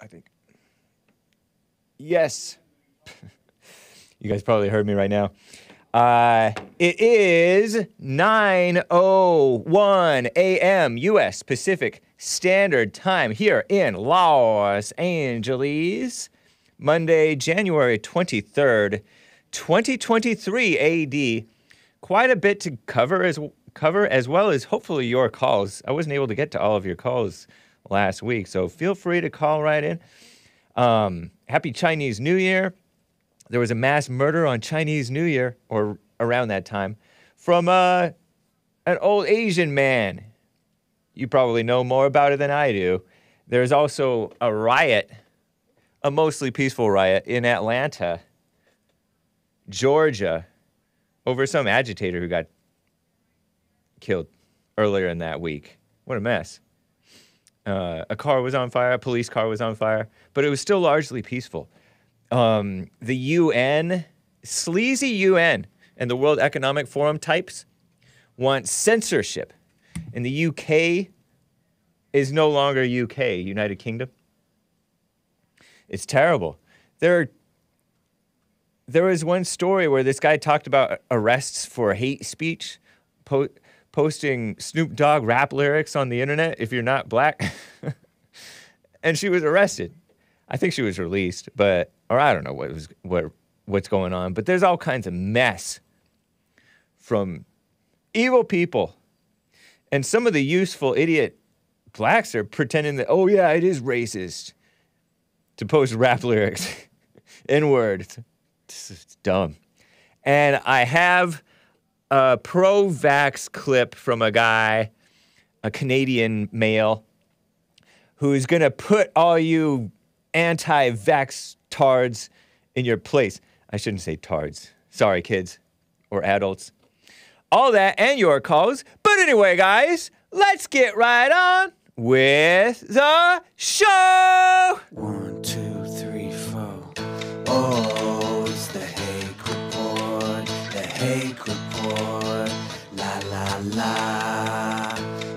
I think. Yes. you guys probably heard me right now. Uh, it is 9:01 a.m. U.S. Pacific Standard Time here in Los Angeles, Monday, January 23rd, 2023 AD. Quite a bit to cover as cover as well as hopefully your calls. I wasn't able to get to all of your calls last week, so feel free to call right in. Um, happy Chinese New Year. There was a mass murder on Chinese New Year or around that time from uh, an old Asian man. You probably know more about it than I do. There's also a riot, a mostly peaceful riot in Atlanta, Georgia, over some agitator who got killed earlier in that week. What a mess. Uh, a car was on fire, a police car was on fire, but it was still largely peaceful. Um, the UN, sleazy UN, and the World Economic Forum types want censorship. And the UK is no longer UK, United Kingdom. It's terrible. There, there was one story where this guy talked about arrests for hate speech, po- posting Snoop Dogg rap lyrics on the internet if you're not black. and she was arrested. I think she was released, but or I don't know what was what what's going on, but there's all kinds of mess from evil people. And some of the useful idiot blacks are pretending that, oh, yeah, it is racist to post rap lyrics, N word. Is dumb. And I have a pro vax clip from a guy, a Canadian male, who's going to put all you anti vax tards in your place. I shouldn't say tards. Sorry, kids or adults all that and your calls. But anyway, guys, let's get right on with the show. One, two, three, four. Oh, it's the Hake Report, the Hake Report. La.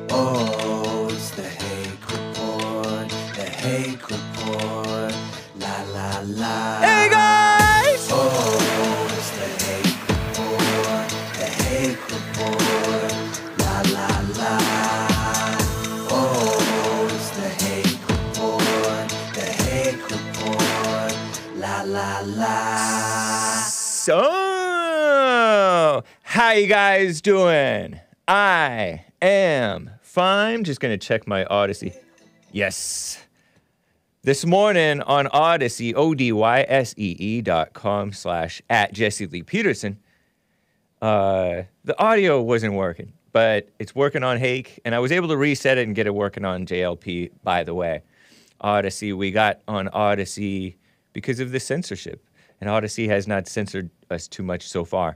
Oh, it's the Hake Report, the Hake Report. La la la. Hey, guys! Oh, it's the Hake Report, the Hake Report. La la la. Oh, it's the Hake Report, the Hake Report. La la la. So, how you guys doing? I am fine. Just gonna check my Odysee. Yes. This morning on Odysee, O-D-Y-S-E-E dot com slash at Jesse Lee Peterson, uh, the audio wasn't working, but it's working on Hake, and I was able to reset it and get it working on JLP, by the way. Odysee, we got on Odysee because of the censorship, and Odysee has not censored us too much so far.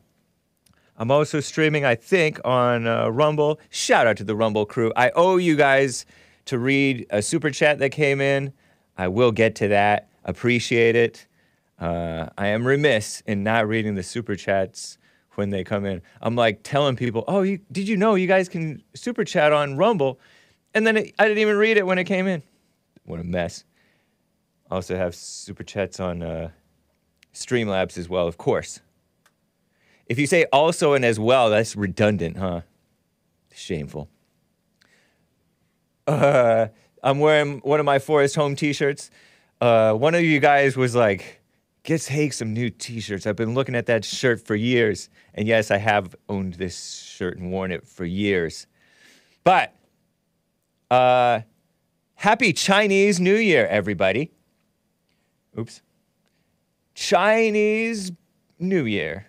I'm also streaming, I think, on uh, Rumble. Shout out to the Rumble crew. I owe you guys to read a super chat that came in. I will get to that. Appreciate it. Uh, I am remiss in not reading the super chats when they come in. I'm like telling people, "Oh, you, did you know you guys can super chat on Rumble?" And then it, I didn't even read it when it came in. What a mess. I also have super chats on uh, Streamlabs as well, of course. If you say also and as well, that's redundant, huh? Shameful. Uh, I'm wearing one of my Forest Home t-shirts. Uh, one of you guys was like, "Get Hake some new t-shirts." I've been looking at that shirt for years, and yes, I have owned this shirt and worn it for years. But, uh, happy Chinese New Year, everybody. Oops. Chinese New Year.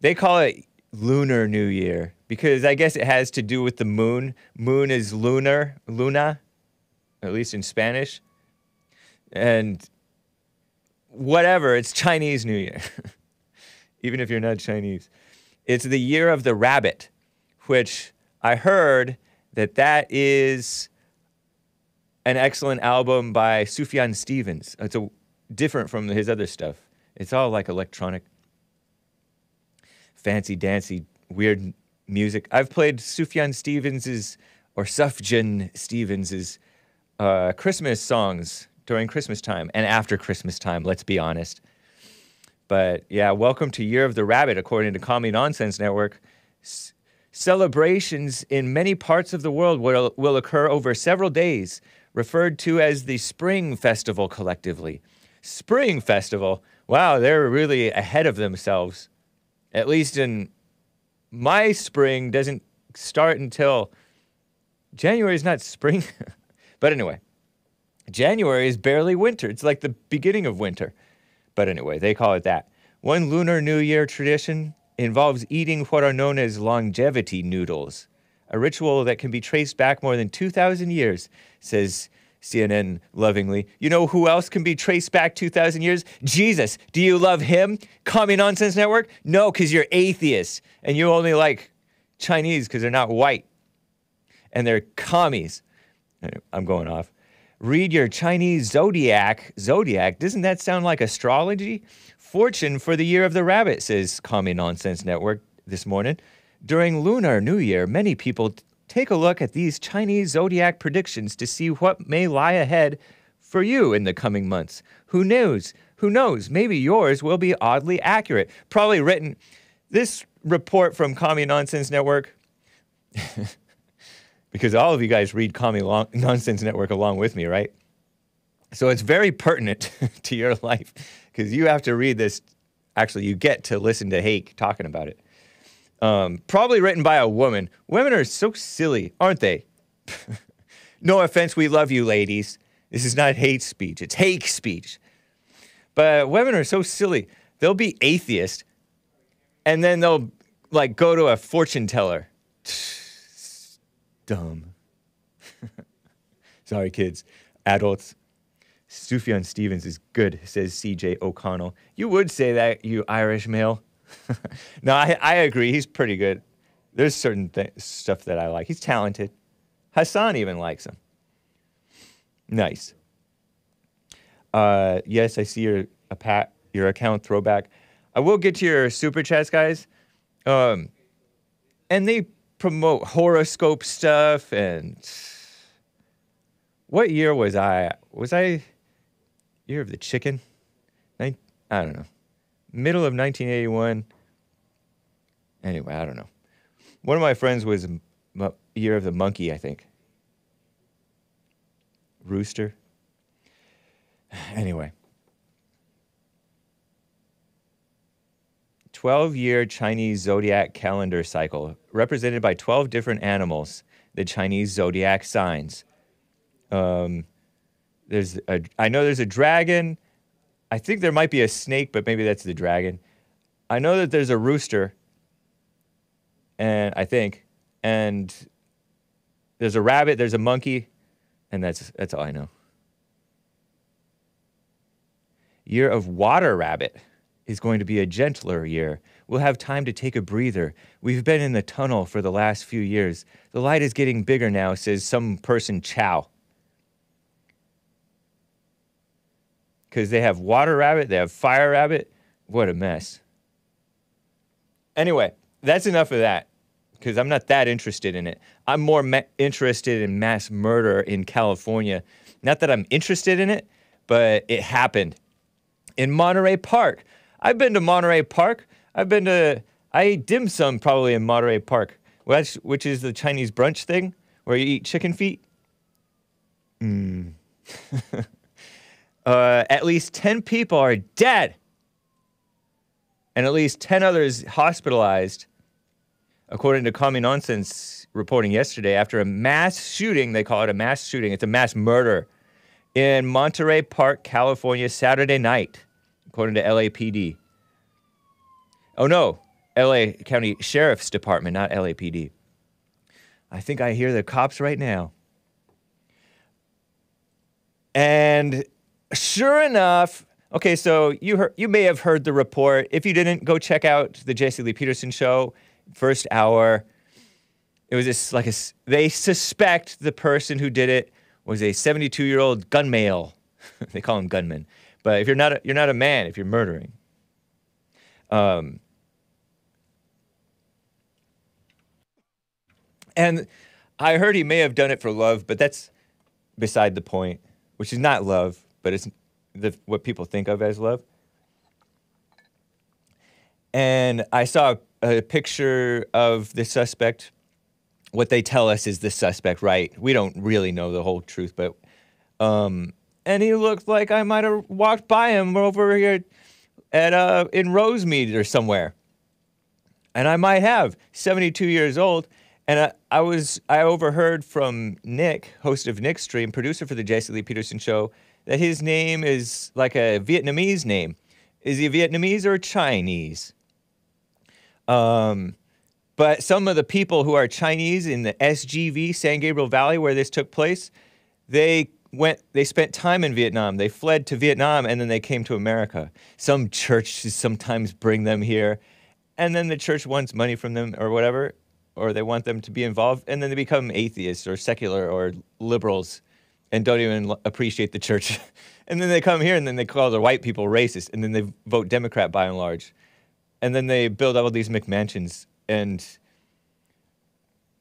They call it Lunar New Year because I guess it has to do with the moon. Moon is lunar, luna, at least in Spanish. And whatever, it's Chinese New Year, even if you're not Chinese. It's the year of the rabbit, which I heard that that is an excellent album by Sufjan Stevens. It's a, different from his other stuff. It's all like electronic, fancy dancy, weird music. I've played Sufjan Stevens's or Sufjan Stevens's uh, Christmas songs during Christmas time and after Christmas time, let's be honest. But yeah, welcome to Year of the Rabbit, according to Commie Nonsense Network. S- celebrations in many parts of the world will, will occur over several days, referred to as the Spring Festival collectively. Spring Festival? Wow, they're really ahead of themselves. At least in my spring doesn't start until January is not spring. but anyway, January is barely winter. It's like the beginning of winter. But anyway, they call it that. One Lunar New Year tradition involves eating what are known as longevity noodles, a ritual that can be traced back more than 2,000 years, says CNN lovingly. You know who else can be traced back 2,000 years? Jesus. Do you love him? Commie Nonsense Network? No, because you're atheists and you only like Chinese because they're not white and they're commies. I'm going off. Read your Chinese zodiac. Zodiac, doesn't that sound like astrology? Fortune for the year of the rabbit, says Commie Nonsense Network this morning. During Lunar New Year, many people take a look at these Chinese zodiac predictions to see what may lie ahead for you in the coming months. Who knows? Who knows? Maybe yours will be oddly accurate. Probably written. This report from Commie Nonsense Network because all of you guys read Commie Long- Nonsense Network along with me, right? So it's very pertinent to your life because you have to read this. Actually, you get to listen to Hake talking about it. Um, probably written by a woman. Women are so silly, aren't they? no offense, we love you, ladies. This is not hate speech, it's hate speech. But women are so silly. They'll be atheist and then they'll like go to a fortune teller dumb. Sorry, kids. Adults. Sufjan Stevens is good, says CJ O'Connell. You would say that, you Irish male. no, I, I agree. He's pretty good. There's certain th- stuff that I like. He's talented. Hassan even likes him. Nice. Uh, yes, I see your a pat your account throwback. I will get to your super chats, guys. Um, and they promote horoscope stuff and what year was I? Was I year of the chicken? I don't know. Middle of 1981. Anyway, I don't know. One of my friends was year of the monkey, I think. Rooster. Anyway. 12 year Chinese zodiac calendar cycle, represented by 12 different animals, the Chinese zodiac signs. Um, there's a, I know there's a dragon. I think there might be a snake, but maybe that's the dragon. I know that there's a rooster, and I think, and there's a rabbit, there's a monkey, and that's that's all I know. Year of water rabbit is going to be a gentler year. We'll have time to take a breather. We've been in the tunnel for the last few years. The light is getting bigger now, says some person Chow. Because they have water rabbit, they have fire rabbit. What a mess. Anyway, that's enough of that because I'm not that interested in it. I'm more ma- interested in mass murder in California. Not that I'm interested in it, but it happened in Monterey Park. I've been to Monterey Park. I've been to, I ate dim sum probably in Monterey Park, which, which is the Chinese brunch thing where you eat chicken feet. Mm. uh, at least 10 people are dead and at least 10 others hospitalized, according to Commie Nonsense reporting yesterday, after a mass shooting. They call it a mass shooting, it's a mass murder in Monterey Park, California, Saturday night, according to LAPD. Oh no, LA County Sheriff's Department, not LAPD. I think I hear the cops right now. And sure enough, okay, so you heard, you may have heard the report. If you didn't, go check out the Jesse Lee Peterson show, first hour. It was this like a they suspect the person who did it was a 72 year old gun male. they call him gunman, but if you're not a, you're not a man if you're murdering. Um, and I heard he may have done it for love, but that's beside the point, which is not love, but it's the, what people think of as love. And I saw a picture of the suspect. What they tell us is the suspect, right? We don't really know the whole truth, but um, and he looked like I might have walked by him over here at uh in Rosemead or somewhere. And I might have 72 years old. And I, I was I overheard from Nick, host of Nick's Stream, producer for the Jesse Lee Peterson show, that his name is like a Vietnamese name. Is he Vietnamese or Chinese? Um, but some of the people who are Chinese in the SGV, San Gabriel Valley, where this took place, they went they spent time in Vietnam. They fled to Vietnam and then they came to America. Some churches sometimes bring them here and then the church wants money from them or whatever or they want them to be involved and then they become atheists or secular or liberals and don't even appreciate the church. and then they come here and then they call the white people racist and then they vote Democrat by and large. And then they build up all these McMansions and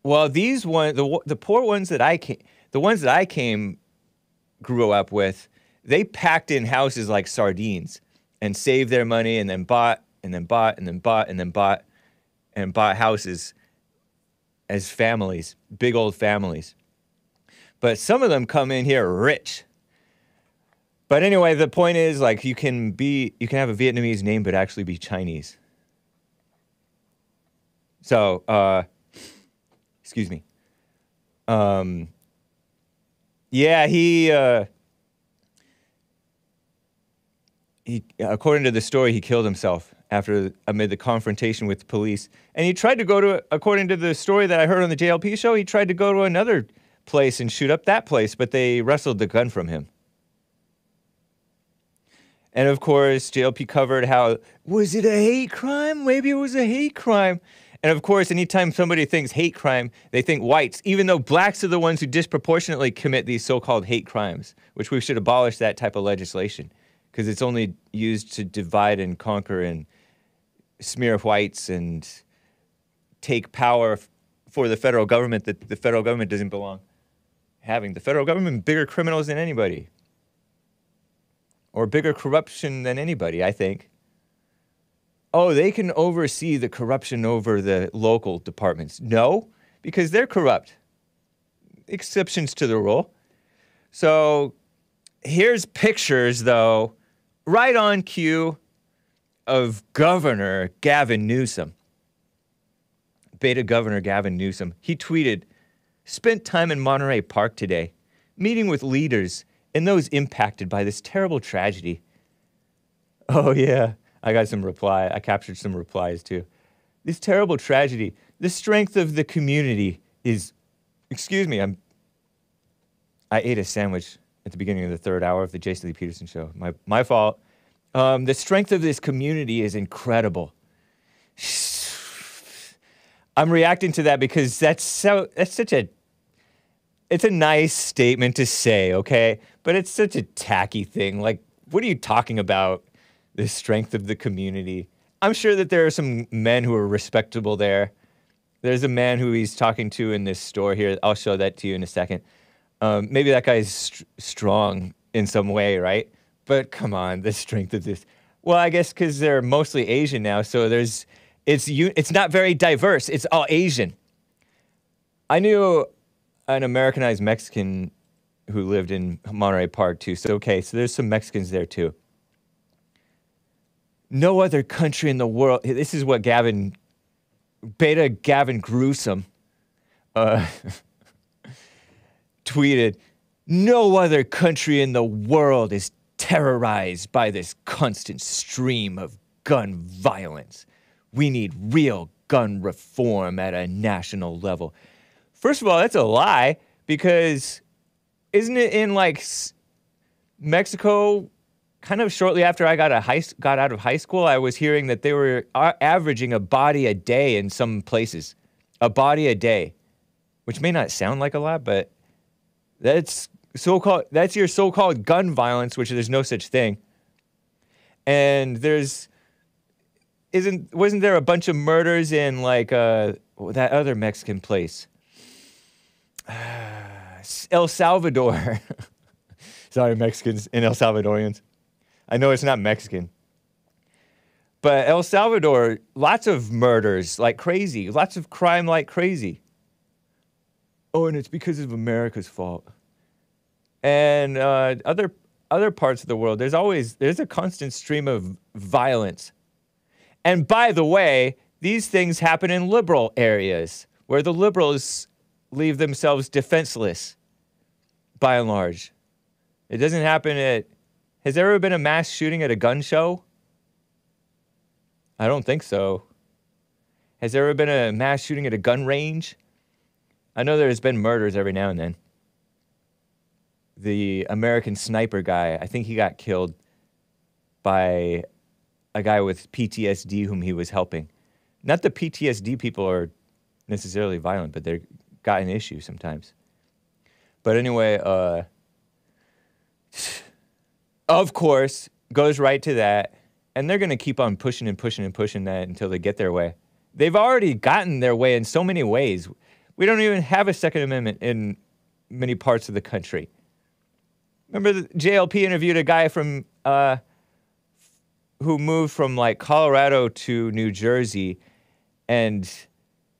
well, these one the the poor ones that I came, the ones that I came grew up with, they packed in houses like sardines and saved their money and then bought and then bought and then bought and then bought and bought houses as families, big old families. But some of them come in here rich. But anyway, the point is like you can be you can have a Vietnamese name but actually be Chinese. So, uh excuse me. Um yeah, he uh he according to the story he killed himself after amid the confrontation with the police. And he tried to go to according to the story that I heard on the JLP show, he tried to go to another place and shoot up that place, but they wrestled the gun from him. And of course, JLP covered how was it a hate crime? Maybe it was a hate crime. And of course, anytime somebody thinks hate crime, they think whites, even though blacks are the ones who disproportionately commit these so called hate crimes, which we should abolish that type of legislation because it's only used to divide and conquer and smear whites and take power for the federal government that the federal government doesn't belong having. The federal government bigger criminals than anybody or bigger corruption than anybody, I think. Oh, they can oversee the corruption over the local departments. No, because they're corrupt. Exceptions to the rule. So here's pictures, though, right on cue of Governor Gavin Newsom. Beta Governor Gavin Newsom. He tweeted, spent time in Monterey Park today, meeting with leaders and those impacted by this terrible tragedy. Oh, yeah. I got some reply. I captured some replies too. This terrible tragedy, the strength of the community is, excuse me, I'm, I ate a sandwich at the beginning of the third hour of the Jesse Lee Peterson show. My, my fault. Um, the strength of this community is incredible. I'm reacting to that because that's so, that's such a, it's a nice statement to say, okay? But it's such a tacky thing. Like, what are you talking about? the strength of the community. I'm sure that there are some men who are respectable there. There's a man who he's talking to in this store here. I'll show that to you in a second. Um, maybe that guy's st- strong in some way, right? But come on, the strength of this. Well, I guess because they're mostly Asian now, so there's it's u- it's not very diverse. It's all Asian. I knew an Americanized Mexican who lived in Monterey Park too. So okay, so there's some Mexicans there too no other country in the world. This is what Gavin, Beta Gavin Gruesome, uh, tweeted. No other country in the world is terrorized by this constant stream of gun violence. We need real gun reform at a national level. First of all, that's a lie because isn't it in like Mexico kind of shortly after I got a high, got out of high school, I was hearing that they were averaging a body a day in some places, a body a day, which may not sound like a lot, but that's so-called that's your so-called gun violence, which there's no such thing. And there's isn't wasn't there a bunch of murders in like uh, that other Mexican place? El Salvador. Sorry, Mexicans and El Salvadorians. I know it's not Mexican. But El Salvador, lots of murders like crazy, lots of crime like crazy. Oh, and it's because of America's fault. And uh, other other parts of the world, there's always there's a constant stream of violence. And by the way, these things happen in liberal areas where the liberals leave themselves defenseless by and large. It doesn't happen at has there ever been a mass shooting at a gun show? I don't think so. Has there ever been a mass shooting at a gun range? I know there's been murders every now and then. The American sniper guy, I think he got killed by a guy with PTSD whom he was helping. Not the PTSD people are necessarily violent, but they've got an issue sometimes. But anyway, uh, of course, goes right to that. And they're going to keep on pushing and pushing and pushing that until they get their way. They've already gotten their way in so many ways. We don't even have a Second Amendment in many parts of the country. Remember, the JLP interviewed a guy from uh, who moved from like Colorado to New Jersey, and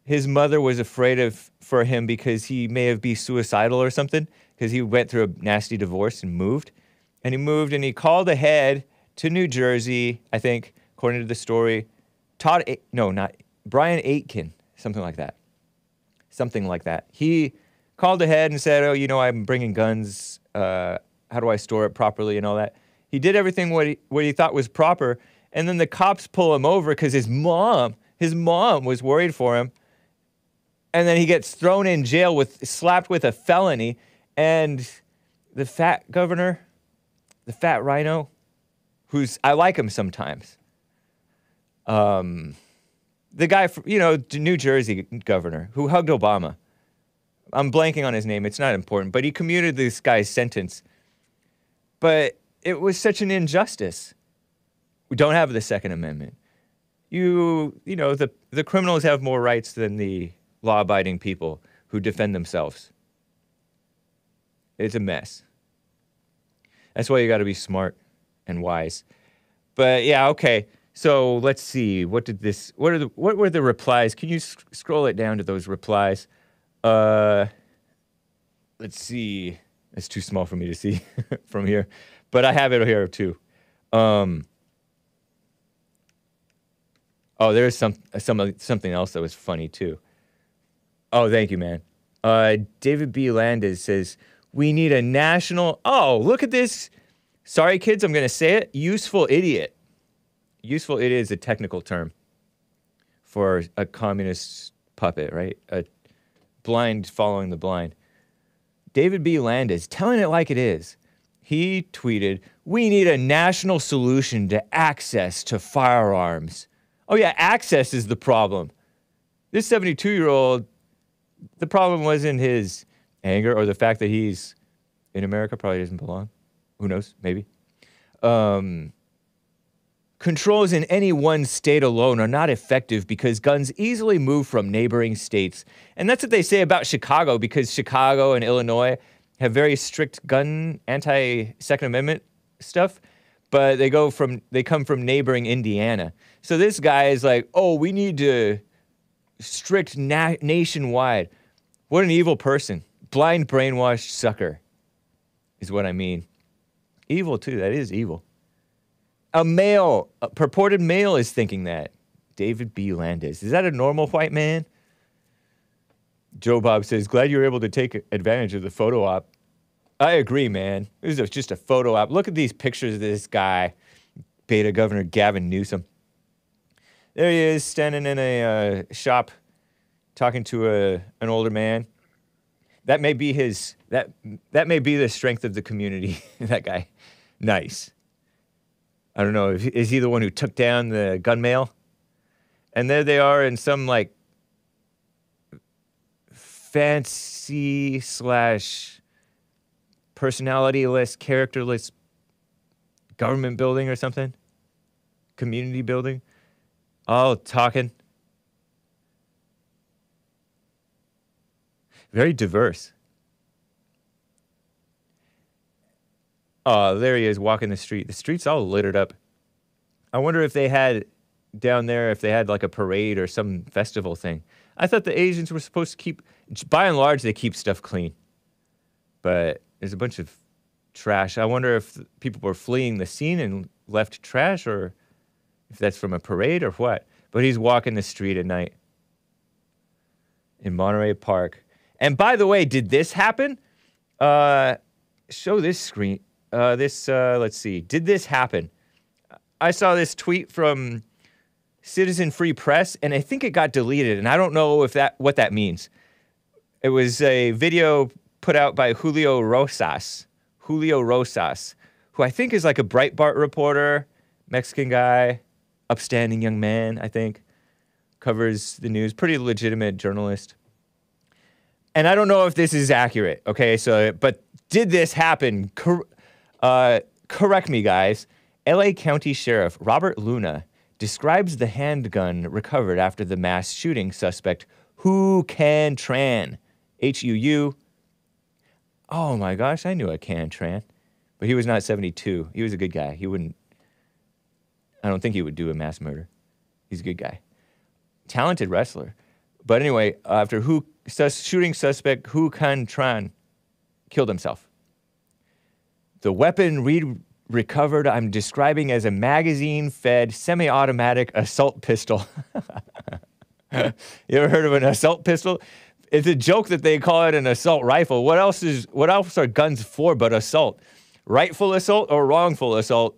his mother was afraid of for him because he may have be suicidal or something because he went through a nasty divorce and moved, and he moved and he called ahead to New Jersey, I think, according to the story. Todd, A- no, not Brian Aitken, something like that. Something like that. He called ahead and said, "Oh, you know, I'm bringing guns. Uh, how do I store it properly and all that?" He did everything what he what he thought was proper, and then the cops pull him over because his mom, his mom, was worried for him, and then he gets thrown in jail with slapped with a felony, and the fat governor, the fat rhino, who's I like him sometimes. Um, the guy, from, you know, New Jersey governor who hugged Obama. I'm blanking on his name. It's not important, but he commuted this guy's sentence. But it was such an injustice. We don't have the Second Amendment. You, you know, the the criminals have more rights than the law-abiding people who defend themselves. It's a mess. That's why you got to be smart and wise. But yeah, okay. So let's see. What did this? What are the? What were the replies? Can you sc- scroll it down to those replies? Uh, let's see. It's too small for me to see from here, but I have it here too. Um, oh, there's some some something else that was funny too. Oh, thank you, man. Uh, David B. Landis says we need a national. Oh, look at this. Sorry, kids, I'm going to say it. Useful idiot. Useful idiot is a technical term for a communist puppet, right? A blind following the blind. David B. Landis, telling it like it is. He tweeted, We need a national solution to access to firearms. Oh, yeah, access is the problem. This 72 year old, the problem wasn't his anger or the fact that he's in America, probably doesn't belong. Who knows? Maybe. Um, controls in any one state alone are not effective because guns easily move from neighboring states. And that's what they say about Chicago because Chicago and Illinois have very strict gun anti Second Amendment stuff, but they go from they come from neighboring Indiana. So this guy is like, "Oh, we need to strict na- nationwide." What an evil person. Blind brainwashed sucker is what I mean. Evil too. That is evil. A male, a purported male, is thinking that. David B. Landis. Is that a normal white man? Joe Bob says, glad you were able to take advantage of the photo op. I agree, man. It was just a photo op. Look at these pictures of this guy, Beta Governor Gavin Newsom. There he is, standing in a uh, shop, talking to a, an older man. That may be his. That that may be the strength of the community. that guy, nice. I don't know. Is he- is he the one who took down the gun mail? And there they are in some like fancy slash personalityless, characterless government building or something, community building, all talking. Very diverse. Oh, there he is walking the street. The street's all littered up. I wonder if they had down there, if they had like a parade or some festival thing. I thought the Asians were supposed to keep, by and large, they keep stuff clean. But there's a bunch of trash. I wonder if people were fleeing the scene and left trash or if that's from a parade or what. But he's walking the street at night in Monterey Park. And by the way, did this happen? Uh, show this screen. Uh, this, uh, let's see. Did this happen? I saw this tweet from Citizen Free Press, and I think it got deleted, and I don't know if that what that means. It was a video put out by Julio Rosas. Julio Rosas, who I think is like a Breitbart reporter, Mexican guy, upstanding young man, I think. Covers the news, pretty legitimate journalist. And I don't know if this is accurate, okay? So, but did this happen? Cor- uh, correct me, guys. LA County Sheriff Robert Luna describes the handgun recovered after the mass shooting suspect Huu Can Tran, H U U. Oh my gosh, I knew a Can Tran, but he was not 72. He was a good guy. He wouldn't, I don't think he would do a mass murder. He's a good guy. Talented wrestler. But anyway, after who sus, shooting suspect Huu Can Tran killed himself. The weapon Reed recovered, I'm describing as a magazine fed semi automatic assault pistol. you ever heard of an assault pistol? It's a joke that they call it an assault rifle. What else is what else are guns for but assault? Rightful assault or wrongful assault?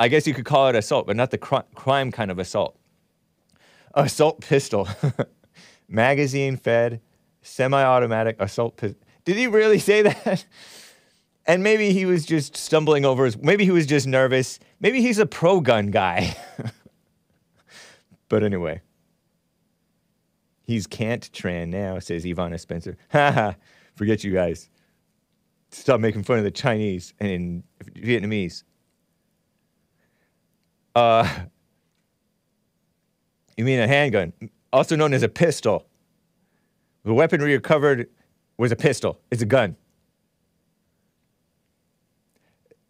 I guess you could call it assault, but not the cr- crime kind of assault. Assault pistol. magazine fed semi automatic assault pistol. Did he really say that? And maybe he was just stumbling over his, maybe he was just nervous. Maybe he's a pro gun guy. but anyway, he's can't tran now, says Ivana Spencer. Ha ha, forget you guys. Stop making fun of the Chinese and Vietnamese. Uh, you mean a handgun, also known as a pistol. The weapon recovered was a pistol. It's a gun.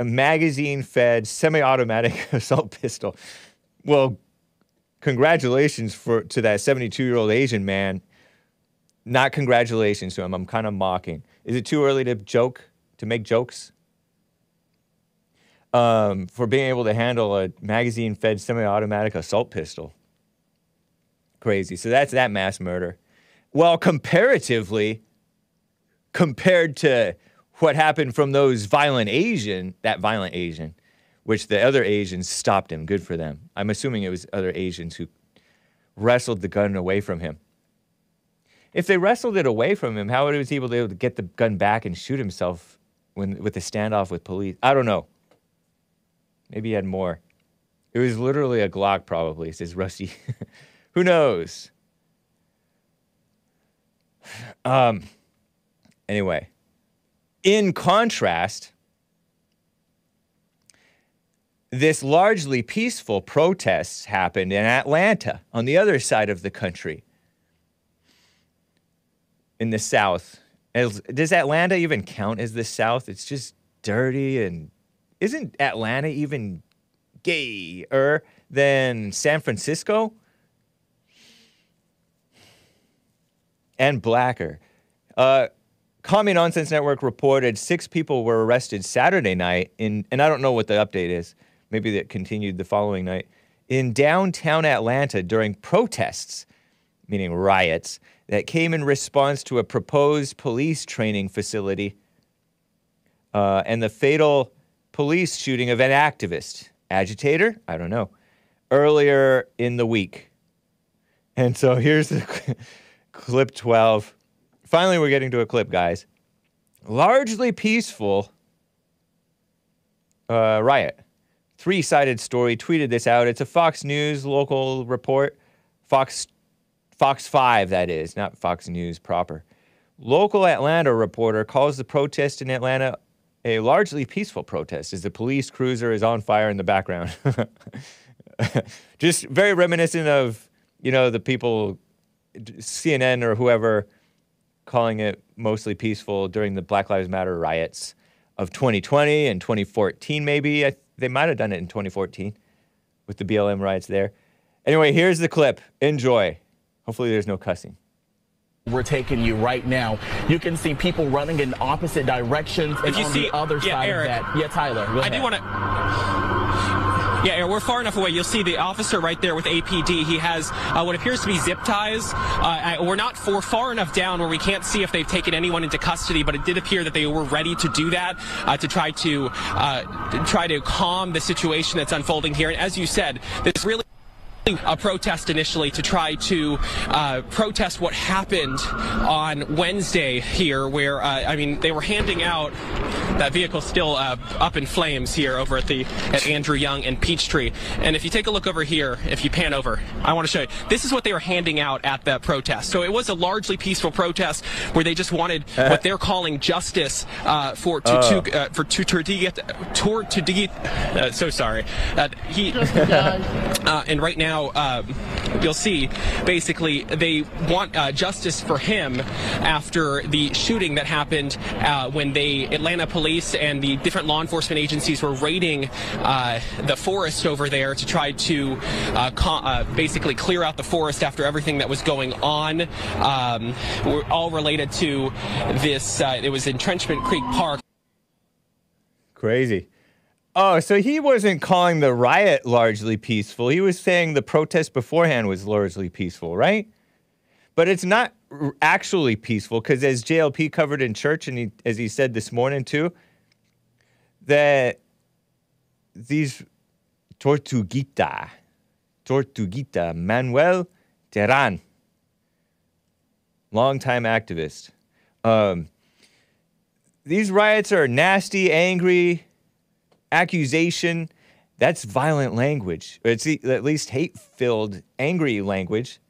a magazine fed semi automatic assault pistol. Well, congratulations for, to that 72 year old Asian man. Not congratulations to him. I'm kind of mocking. Is it too early to joke, to make jokes? Um, for being able to handle a magazine fed semi automatic assault pistol. Crazy. So that's that mass murder. Well, comparatively, compared to what happened from those violent Asian, that violent Asian, which the other Asians stopped him. Good for them. I'm assuming it was other Asians who wrestled the gun away from him. If they wrestled it away from him, how was he able to get the gun back and shoot himself when, with the standoff with police? I don't know. Maybe he had more. It was literally a Glock, probably, says Rusty. Who knows? Um, anyway. In contrast, this largely peaceful protests happened in Atlanta on the other side of the country in the South. Does Atlanta even count as the South? It's just dirty and isn't Atlanta even gayer than San Francisco? And blacker. Uh, Commie Nonsense Network reported six people were arrested Saturday night in, and I don't know what the update is. Maybe that continued the following night in downtown Atlanta during protests, meaning riots, that came in response to a proposed police training facility uh, and the fatal police shooting of an activist, agitator, I don't know, earlier in the week. And so here's the clip 12 Finally, we're getting to a clip, guys. Largely peaceful uh, riot. Three sided story tweeted this out. It's a Fox News local report. Fox, Fox 5, that is, not Fox News proper. Local Atlanta reporter calls the protest in Atlanta a largely peaceful protest as the police cruiser is on fire in the background. Just very reminiscent of, you know, the people, CNN or whoever calling it mostly peaceful during the Black Lives Matter riots. of 2020 and 2014, maybe. I, they might have done it in 2014 with the BLM riots there. Anyway, here's the clip. Enjoy. Hopefully, there's no cussing. We're taking you right now. You can see people running in opposite directions. And If you on see- the other yeah, side Eric, of that, yeah, Tyler. I do want to. Yeah, we're far enough away. You'll see the officer right there with APD. He has uh, what appears to be zip ties. Uh, I- we're not for far enough down where we can't see if they've taken anyone into custody, but it did appear that they were ready to do that uh, to try to uh, try to calm the situation that's unfolding here. And as you said, this really a protest initially to try to uh, protest what happened on Wednesday here, where uh, I mean they were handing out that vehicle still uh, up in flames here over at the at Andrew Young and Peachtree. And if you take a look over here, if you pan over, I want to show you. This is what they were handing out at the protest. So it was a largely peaceful protest where they just wanted what they're calling justice uh, for to, to uh, for to to get to to get. Uh, so sorry. Uh, he. Uh, and right now, um, you'll see basically they want uh, justice for him after the shooting that happened uh, when they Atlanta police and the different law enforcement agencies were raiding uh, the forest over there to try to uh, uh, basically clear out the forest after everything that was going on. Um, we're all related to this. It was Intrenchment Creek Park. Crazy. Oh, so he wasn't calling the riot largely peaceful. He was saying the protest beforehand was largely peaceful, right? But it's not actually peaceful because, as JLP covered in church, and he, as he said this morning too, that these Tortuguita, Tortuguita, Manuel Terán, longtime activist, um, these riots are nasty, angry, accusation. That's violent language. It's at least hate filled, angry language,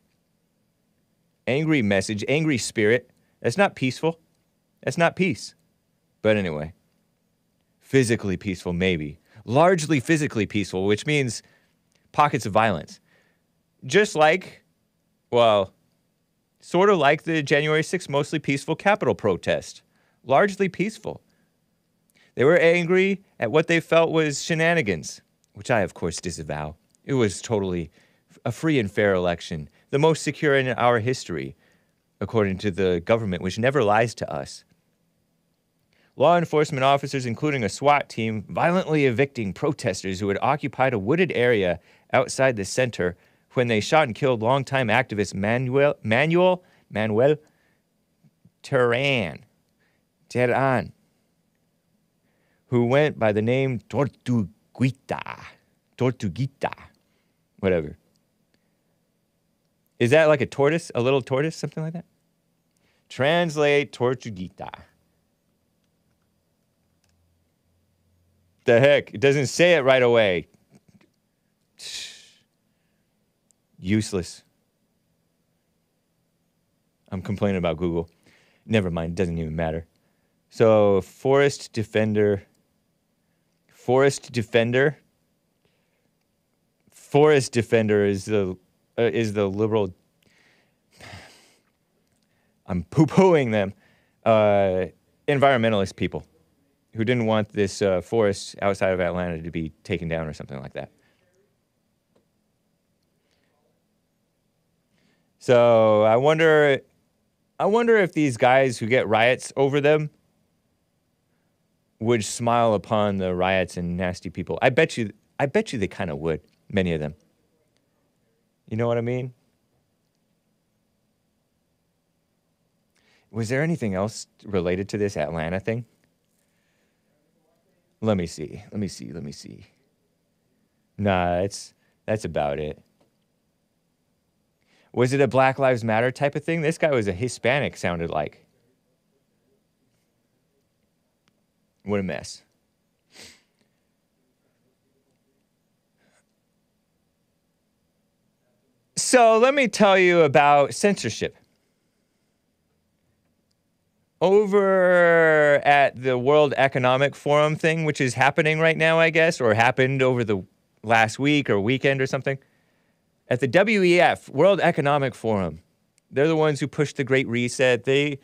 angry message, angry spirit. That's not peaceful. That's not peace. But anyway, physically peaceful, maybe. Largely physically peaceful, which means pockets of violence. Just like, well, sort of like the January 6th mostly peaceful Capitol protest. Largely peaceful. They were angry at what they felt was shenanigans, which I, of course, disavow. It was totally a free and fair election, the most secure in our history, according to the government, which never lies to us. Law enforcement officers, including a SWAT team, violently evicting protesters who had occupied a wooded area outside the center when they shot and killed longtime activist Manuel Manuel Manuel Terán. Terán who went by the name Tortuguita. Tortuguita. Whatever. Is that like a tortoise? A little tortoise? Something like that? Translate Tortuguita. The heck? It doesn't say it right away. Useless. I'm complaining about Google. Never mind, it doesn't even matter. So, Forest Defender. Forest Defender. Forest Defender is the uh, is the liberal. I'm poo pooing them. Uh, environmentalist people who didn't want this uh, forest outside of Atlanta to be taken down or something like that. So I wonder, I wonder if these guys who get riots over them would smile upon the riots and nasty people. I bet you, I bet you they kind of would. Many of them. You know what I mean? Was there anything else related to this Atlanta thing? Let me see. Let me see. Let me see. Nah, it's that's about it. Was it a Black Lives Matter type of thing? This guy was a Hispanic, sounded like. What a mess. So let me tell you about censorship. Over at the World Economic Forum thing, which is happening right now, I guess, or happened over the last week or weekend or something, at the WEF, World Economic Forum, they're the ones who pushed the Great Reset. They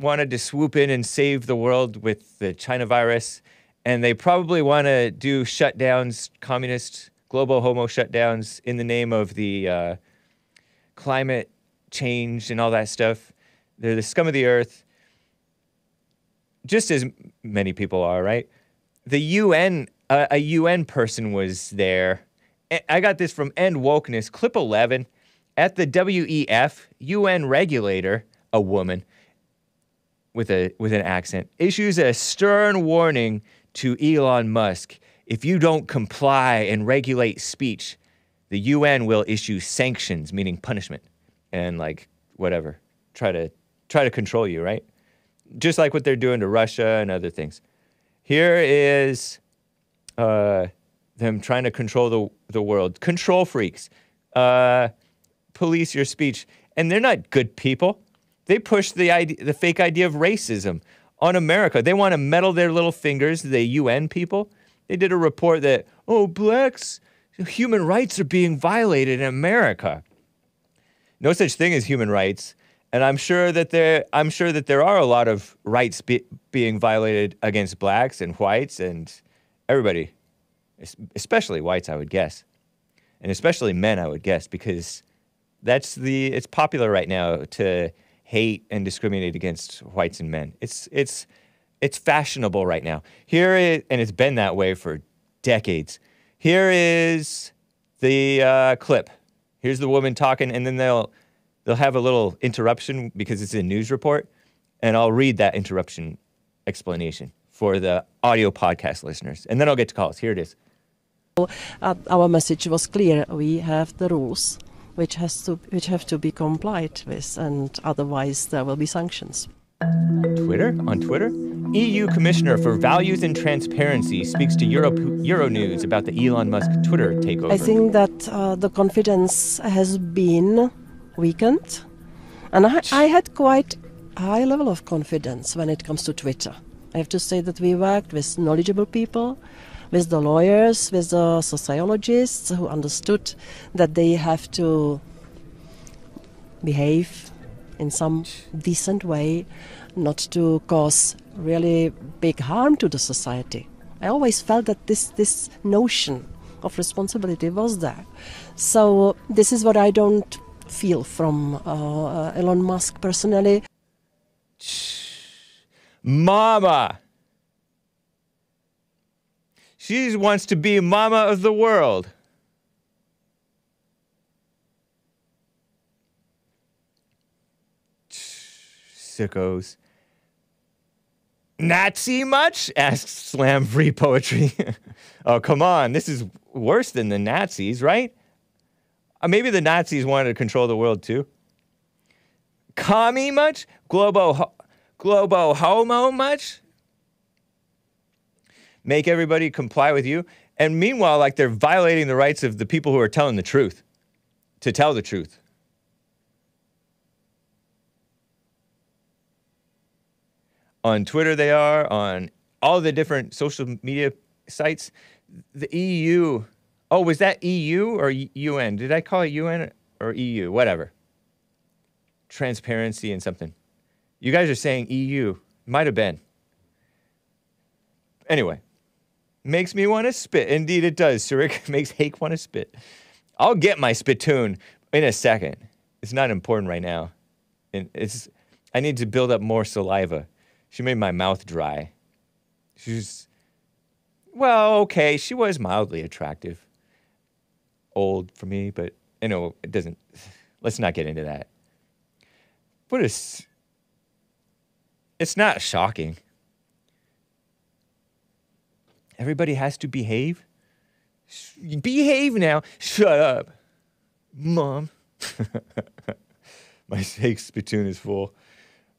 wanted to swoop in and save the world with the China virus, and they probably want to do shutdowns, communist, global homo shutdowns in the name of the uh, climate change and all that stuff. They're the scum of the earth, just as many people are, right? The UN, uh, a UN person was there. I- I got this from End Wokeness, clip 11. At the WEF, UN regulator, a woman with a with an accent, issues a stern warning to Elon Musk. If you don't comply and regulate speech, the UN will issue sanctions, meaning punishment, and like whatever, try to try to control you, right? Just like what they're doing to Russia and other things. Here is uh, them trying to control the the world. Control freaks, uh, police your speech, and they're not good people. They push the idea, the fake idea of racism on America. They want to meddle their little fingers. The UN people. They did a report that oh blacks human rights are being violated in America. No such thing as human rights, and I'm sure that there I'm sure that there are a lot of rights be, being violated against blacks and whites and everybody, especially whites, I would guess, and especially men, I would guess, because that's the it's popular right now to hate and discriminate against whites and men. It's it's it's fashionable right now. Here is, and it's been that way for decades. Here is the uh, clip. Here's the woman talking, and then they'll they'll have a little interruption because it's a news report, and I'll read that interruption explanation for the audio podcast listeners, and then I'll get to calls. Here it is. uh, our message was clear. We have the rules which has to which have to be complied with, and otherwise there will be sanctions. Twitter? On Twitter? EU Commissioner for Values and Transparency speaks to Euro, Euronews about the Elon Musk Twitter takeover. I think that uh, the confidence has been weakened, and I, I had quite high level of confidence when it comes to Twitter. I have to say that we worked with knowledgeable people, with the lawyers, with the sociologists who understood that they have to behave in some decent way, not to cause really big harm to the society. I always felt that this this notion of responsibility was there. So this is what I don't feel from uh, Elon Musk personally. Mama! She wants to be mama of the world. Sickos. Nazi much? asks Slam Free Poetry. oh, come on. This is worse than the Nazis, right? Uh, maybe the Nazis wanted to control the world too. Commie much? Globo, ho- globo homo much? Make everybody comply with you. And meanwhile, like they're violating the rights of the people who are telling the truth to tell the truth. On Twitter, they are, on all the different social media sites. The EU, oh, was that EU or UN? Did I call it UN or EU? Whatever. Transparency and something. You guys are saying EU. Might have been. Anyway, makes me want to spit. Indeed, it does. Surik makes Hake want to spit. I'll get my spittoon in a second. It's not important right now. And it's I need to build up more saliva. She made my mouth dry. She's well, okay. She was mildly attractive. Old for me, but you know, it doesn't. Let's not get into that. What is? It's not shocking. Everybody has to behave. Behave now. Shut up, mom. My steak spittoon is full.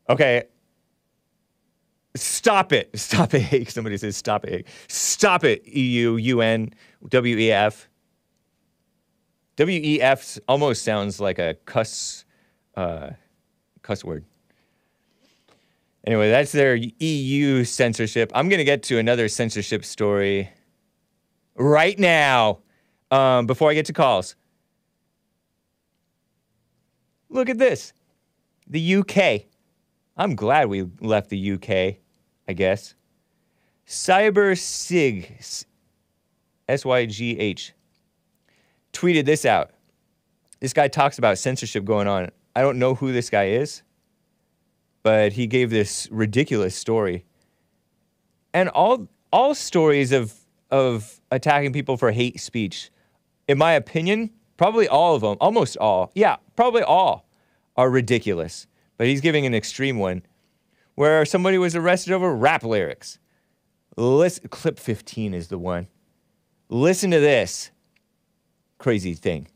Okay. Stop it. Stop it. Somebody says stop it. Stop it. EU, UN, WEF. WEF almost sounds like a cuss, uh, cuss word. Anyway, that's their EU censorship. I'm going to get to another censorship story right now um, before I get to calls. Look at this the UK. I'm glad we left the UK, I guess. Cyber Sig, S Y G H, tweeted this out. This guy talks about censorship going on. I don't know who this guy is, but he gave this ridiculous story. And all all stories of of attacking people for hate speech, in my opinion, probably all of them, almost all, yeah, probably all, are ridiculous. But he's giving an extreme one, where somebody was arrested over rap lyrics. Listen, clip 15 is the one. Listen to this crazy thing.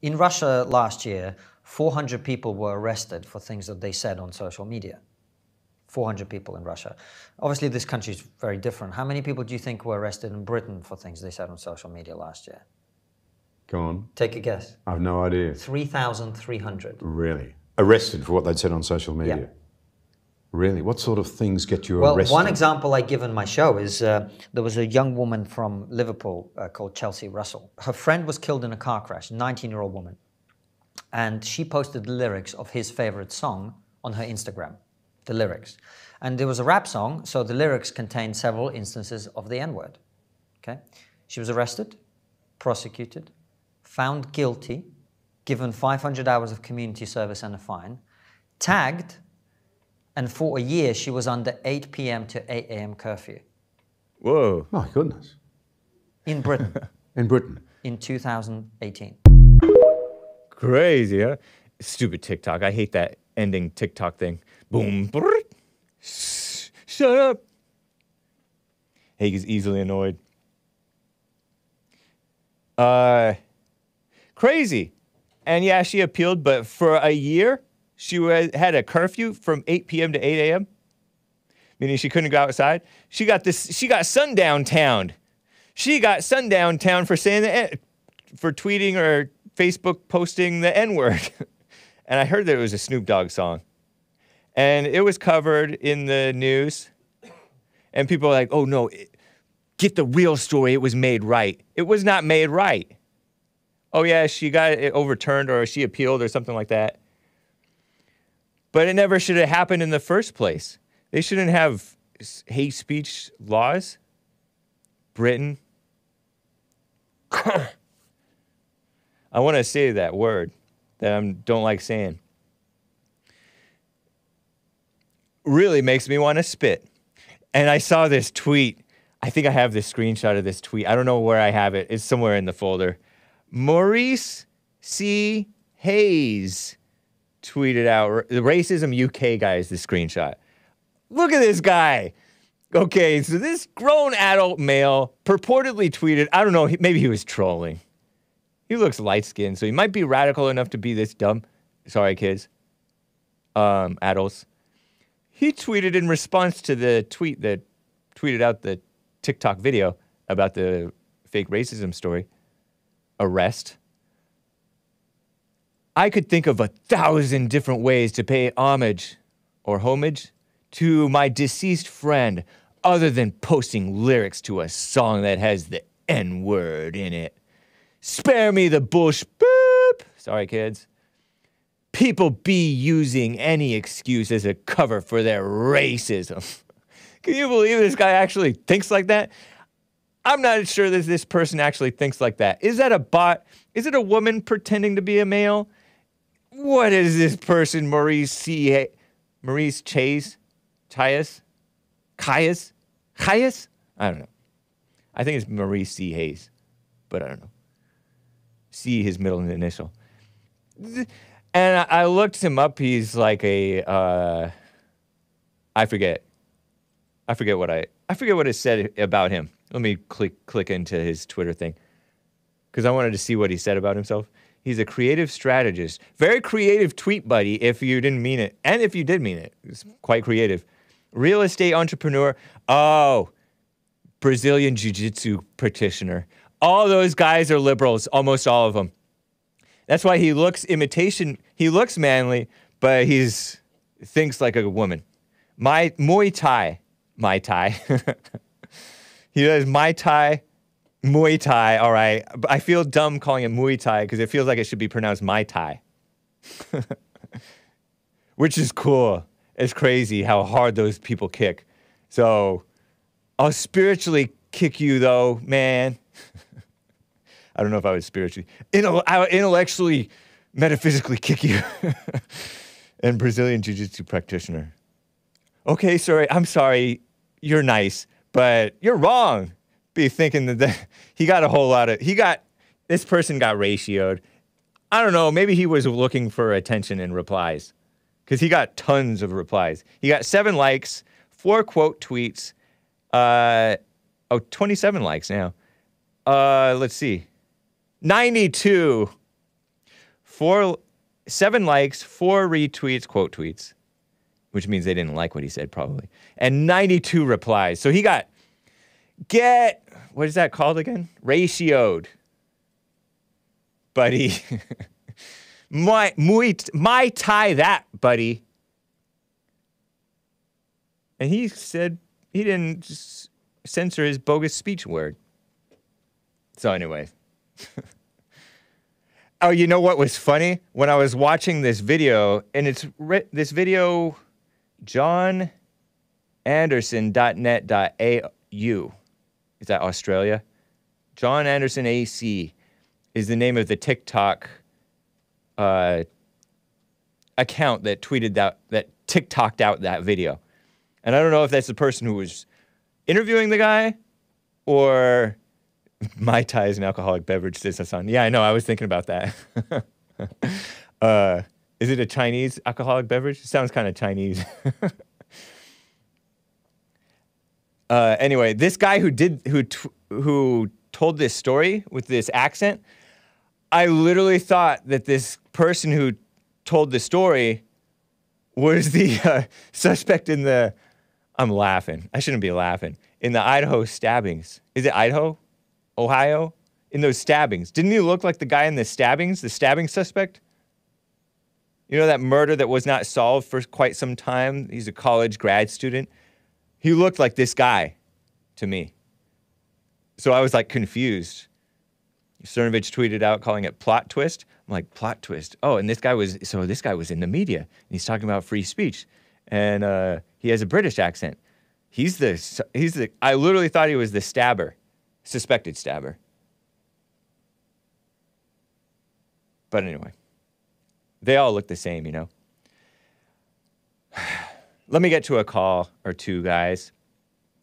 In Russia last year, 400 people were arrested for things that they said on social media. 400 people in Russia. Obviously, this country is very different. How many people do you think were arrested in Britain for things they said on social media last year? Go on. Take a guess. I've no idea. 3,300. Really? Arrested for what they'd said on social media? Yeah. Really? What sort of things get you Well, arrested? one example I give in my show is uh, there was a young woman from Liverpool uh, called Chelsea Russell. Her friend was killed in a car crash, 19 year old woman. And she posted the lyrics of his favorite song on her Instagram, the lyrics. And there was a rap song, so the lyrics contained several instances of the N word. Okay? She was arrested, prosecuted, found guilty, given 500 hours of community service and a fine, tagged, and for a year she was under 8 p.m. to 8 a.m. curfew Whoa. My goodness. in Britain In Britain. in 2018. Crazy, huh? Stupid TikTok. I hate that ending TikTok thing. Boom. brrrt. Shh, Shut up. Hake is easily annoyed. Uh, crazy. And yeah, she appealed, but for a year, she had a curfew from 8 p.m. to 8 a.m., meaning she couldn't go outside. She got this. She got sundown town. She got sundown town for saying the N- for tweeting or Facebook posting the N word. and I heard that it was a Snoop Dogg song. And it was covered in the news. And people were like, oh no, it, get the real story. It was made right. It was not made right. Oh yeah, she got it overturned or she appealed or something like that. But it never should have happened in the first place. They shouldn't have hate speech laws. Britain. I want to say that word that I don't like saying. Really makes me want to spit. And I saw this tweet. I think I have this screenshot of this tweet. I don't know where I have it. It's somewhere in the folder. Maurice C. Hayes tweeted out the Racism UK guy is the screenshot. Look at this guy. Okay, so this grown adult male purportedly tweeted, I don't know, maybe he was trolling. He looks light skinned, so he might be radical enough to be this dumb. Sorry, kids. Um, adults. He tweeted in response to the tweet that tweeted out the TikTok video about the fake racism story arrest. I could think of a thousand different ways to pay homage or homage to my deceased friend other than posting lyrics to a song that has the N word in it. Spare me the bush boop. Sorry, kids. People be using any excuse as a cover for their racism. Can you believe this guy actually thinks like that? I'm not sure that this person actually thinks like that. Is that a bot? Is it a woman pretending to be a male? What is this person, Maurice C. Maurice Chase? Chias? Caius? Caius? I don't know. I think it's Maurice C. Hayes, but I don't know. C, his middle initial. And I, I looked him up. He's like a, uh, I forget. I forget what I, I forget what it said about him. Let me click click into his Twitter thing because I wanted to see what he said about himself. He's a creative strategist, very creative tweet buddy. If you didn't mean it, and if you did mean it, it's quite creative. Real estate entrepreneur. Oh, Brazilian jiu jitsu practitioner. All those guys are liberals, almost all of them. That's why he looks imitation. He looks manly, but he's thinks like a woman. My Muay Thai, Muay Thai. he does Muay Thai, Muay Thai. All right, but I feel dumb calling it Muay Thai because it feels like it should be pronounced Mai Tai. which is cool. It's crazy how hard those people kick. So I'll spiritually kick you though, man. I don't know if I would spiritually, intellectually, metaphysically kick you. and Brazilian Jiu Jitsu practitioner. Okay, sorry, I'm sorry. You're nice, but you're wrong. Be thinking that the, he got a whole lot of, he got, this person got ratioed. I don't know, maybe he was looking for attention and replies because he got tons of replies. He got seven likes, four quote tweets, uh, oh, 27 likes now. Uh, let's see. 92. Four, seven likes, four retweets, quote tweets, which means they didn't like what he said, probably, and 92 replies. So he got get, what is that called again? Ratioed. Buddy. my, muy, my tie that, buddy. And he said he didn't censor his bogus speech word. So, anyway. oh, you know what was funny? When I was watching this video, and it's this video, johnanderson.net.au. Is that Australia? John Anderson AC is the name of the TikTok uh, account that tweeted that, that TikToked out that video. And I don't know if that's the person who was interviewing the guy or Mai Tai is an alcoholic beverage, says Hassan. Yeah, I know. I was thinking about that. uh, is it a Chinese alcoholic beverage? Sounds kind of Chinese. uh, anyway, this guy who did who who told this story with this accent, I literally thought that this person who told the story was the uh, suspect in the. I'm laughing. I shouldn't be laughing. In the Idaho stabbings. Is it Idaho? Ohio? In those stabbings. Didn't he look like the guy in the stabbings, the stabbing suspect? You know that murder that was not solved for quite some time? He's a college grad student. He looked like this guy to me. So I was like confused. Cernovich tweeted out calling it plot twist. I'm like, plot twist. Oh, and this guy was, so this guy was in the media and he's talking about free speech. And uh, he has a British accent. He's the, he's the, I literally thought he was the stabber, suspected stabber. But anyway, they all look the same, you know. Let me get to a call or two, guys.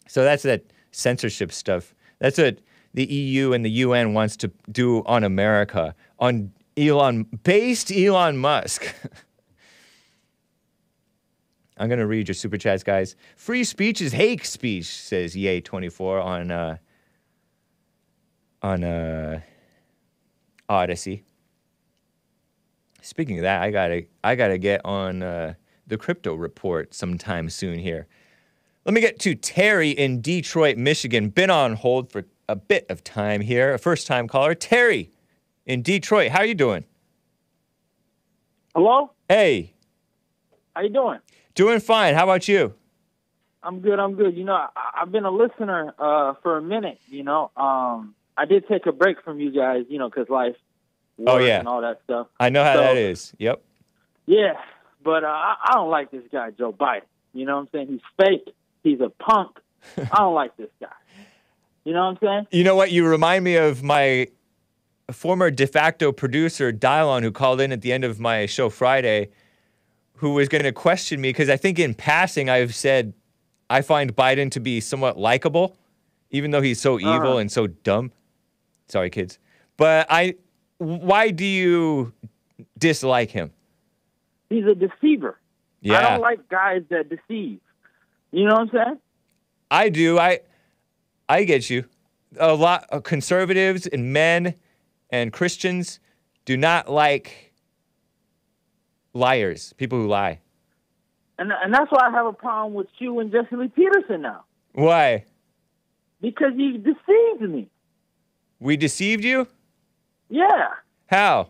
So that's that censorship stuff. That's what the EU and the UN wants to do on America, on Elon, based Elon Musk. I'm gonna read your super chats, guys. Free speech is hate speech, says Yay24 on uh, on uh, Odysee. Speaking of that, I gotta I gotta get on uh, the crypto report sometime soon here. Let me get to Terry in Detroit, Michigan. Been on hold for a bit of time here. A first time caller, Terry in Detroit. How are you doing? Hello? Hey, How you doing? doing fine. How about you? I'm good. I'm good. You know, I, I've been a listener uh, for a minute. You know, um, I did take a break from you guys. You know, because life, Oh, yeah. and all that stuff. I know how So- that is. Yep. Yeah, but uh, I, I don't like this guy, Joe Biden. You know what I'm saying? He's fake. He's a punk. I don't like this guy. You know what I'm saying? You know what? You remind me of my former de facto producer, Dylon, who called in at the end of my show Friday, who was going to question me because I think in passing I've said I find Biden to be somewhat likable, even though he's so evil Uh-huh. and so dumb. Sorry, kids. But I, why do you dislike him? He's a deceiver. Yeah. I don't like guys that deceive. You know what I'm saying? I do. I I get you. A lot of conservatives and men and Christians do not like liars, people who lie. And and that's why I have a problem with you and Jesse Lee Peterson now Why? because you deceived me. We deceived you? Yeah, How?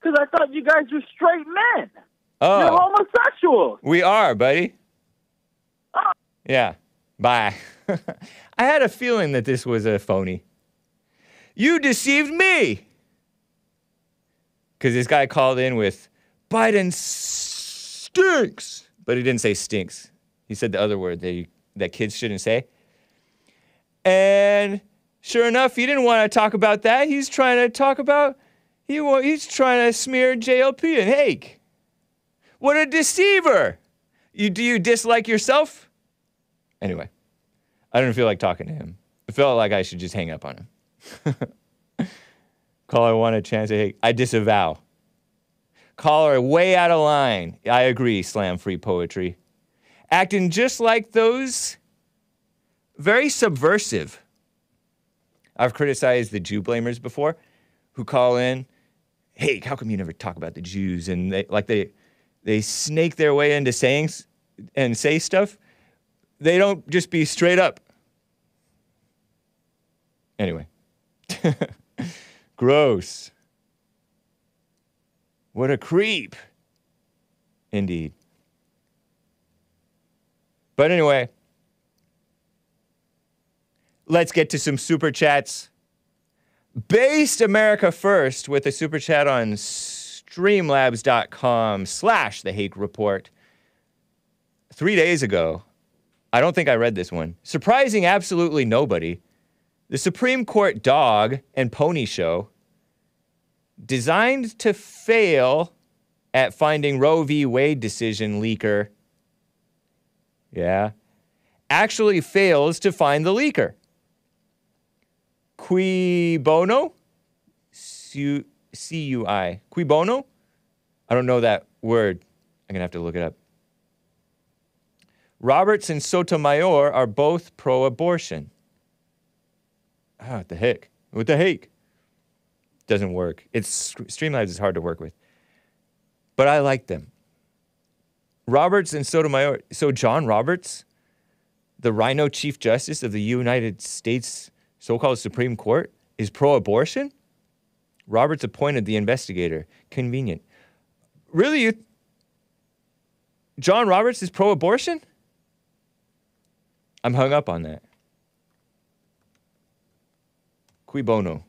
because I thought you guys were straight men. Oh. You're homosexual. we are, buddy. Oh. Yeah. Bye. I had a feeling that this was a phony. You deceived me. Because this guy called in with Biden stinks. But he didn't say stinks. He said the other word that, you, that kids shouldn't say. And sure enough, he didn't want to talk about that. He's trying to talk about, he, he's trying to smear JLP and Hake. What a deceiver. You, do you dislike yourself? Anyway, I didn't feel like talking to him. I felt like I should just hang up on him. Caller one a chance at. I disavow. Caller way out of line. I agree, slam free poetry. Acting just like those very subversive. I've criticized the Jew blamers before who call in, hey, how come you never talk about the Jews? And they like they they snake their way into saying and say stuff. They don't just be straight up. Anyway. Gross. What a creep. Indeed. But anyway, let's get to some super chats. Based America First with a super chat on streamlabs.com slash the Hake Report. Three days ago, I don't think I read this one. Surprising absolutely nobody. The Supreme Court dog and pony show designed to fail at finding Roe v. Wade decision leaker. Yeah. Actually fails to find the leaker. Cui bono? C U I. Cui bono? I don't know that word. I'm going to have to look it up. Roberts and Sotomayor are both pro abortion. Ah, what the heck? What the heck? Doesn't work. It's Streamlabs is hard to work with. But I like them. Roberts and Sotomayor. So John Roberts, the RINO Chief Justice of the United States so-called Supreme Court, is pro-abortion. Roberts appointed the investigator. Convenient. Really, you? John Roberts is pro-abortion. I'm hung up on that. Cui bono?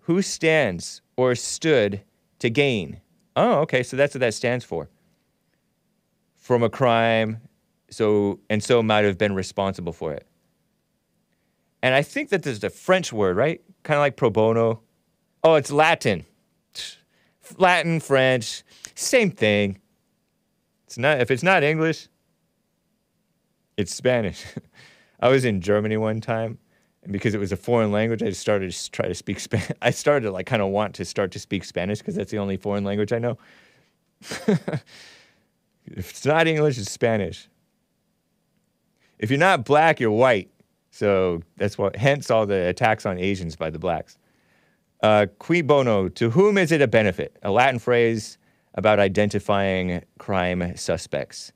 Who stands or stood to gain? Oh, okay, so that's what that stands for. From a crime, so and so might have been responsible for it. And I think that there's a French word, right? Kind of like pro bono. Oh, it's Latin. Latin, French, same thing. It's not if it's not English, it's Spanish. I was in Germany one time, and because it was a foreign language, I started to try to speak Spanish. I started to like kind of want to start to speak Spanish because that's the only foreign language I know. if it's not English, it's Spanish. If you're not black, you're white. So that's what. Hence all the attacks on Asians by the blacks. Uh, cui bono? To whom is it a benefit? A Latin phrase about identifying crime suspects.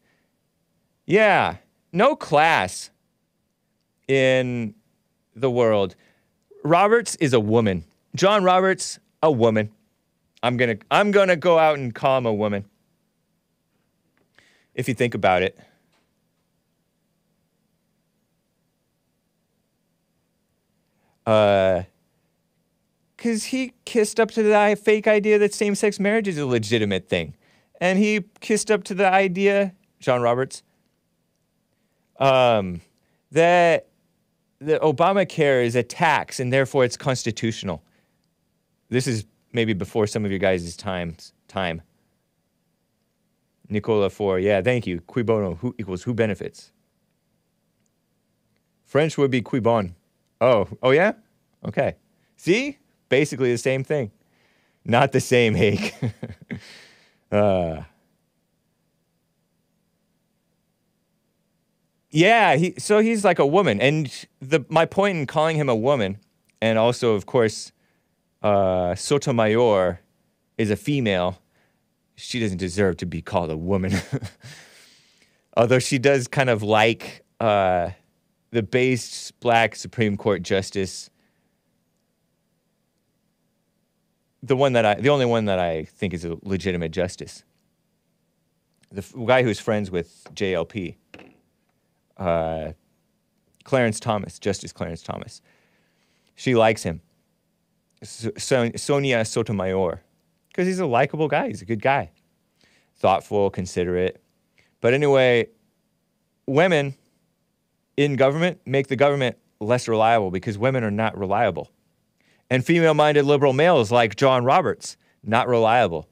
Yeah, no class in the world. Roberts is a woman. John Roberts, a woman. I'm gonna I'm gonna go out and call him a woman. If you think about it. Uh because he kissed up to the fake idea that same sex marriage is a legitimate thing. And he kissed up to the idea, John Roberts, um, that the Obamacare is a tax and therefore it's constitutional. This is maybe before some of you guys' times time. Nicola Four, yeah, thank you. Cui bono, who equals who benefits? French would be qui bon. Oh, oh yeah? Okay. See? Basically the same thing. Not the same, Hake. uh, yeah, he, so he's like a woman. And the, my point in calling him a woman, and also, of course, uh, Sotomayor is a female. She doesn't deserve to be called a woman. Although she does kind of like uh, the base black Supreme Court justice the one that I, the only one that I think is a legitimate justice. The f- guy who's friends with JLP, uh, Clarence Thomas, Justice Clarence Thomas. She likes him. So, so, Sonia Sotomayor, because he's a likable guy. He's a good guy. thoughtful, considerate. But anyway, women in government make the government less reliable because women are not reliable. And female minded liberal males like John Roberts, not reliable.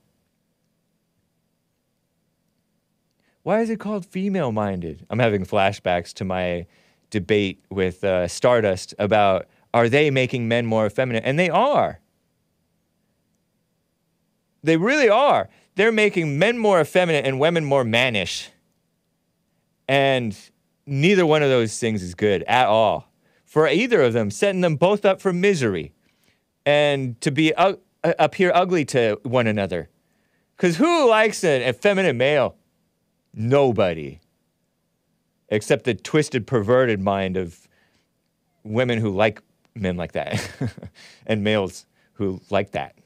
Why is it called female minded? I'm having flashbacks to my debate with uh, Stardust about are they making men more effeminate? And they are. They really are. They're making men more effeminate and women more mannish. And neither one of those things is good at all. For either of them, setting them both up for misery and to be u- uh, appear ugly to one another. Because who likes an effeminate male? Nobody. Except the twisted, perverted mind of women who like men like that and males who like that.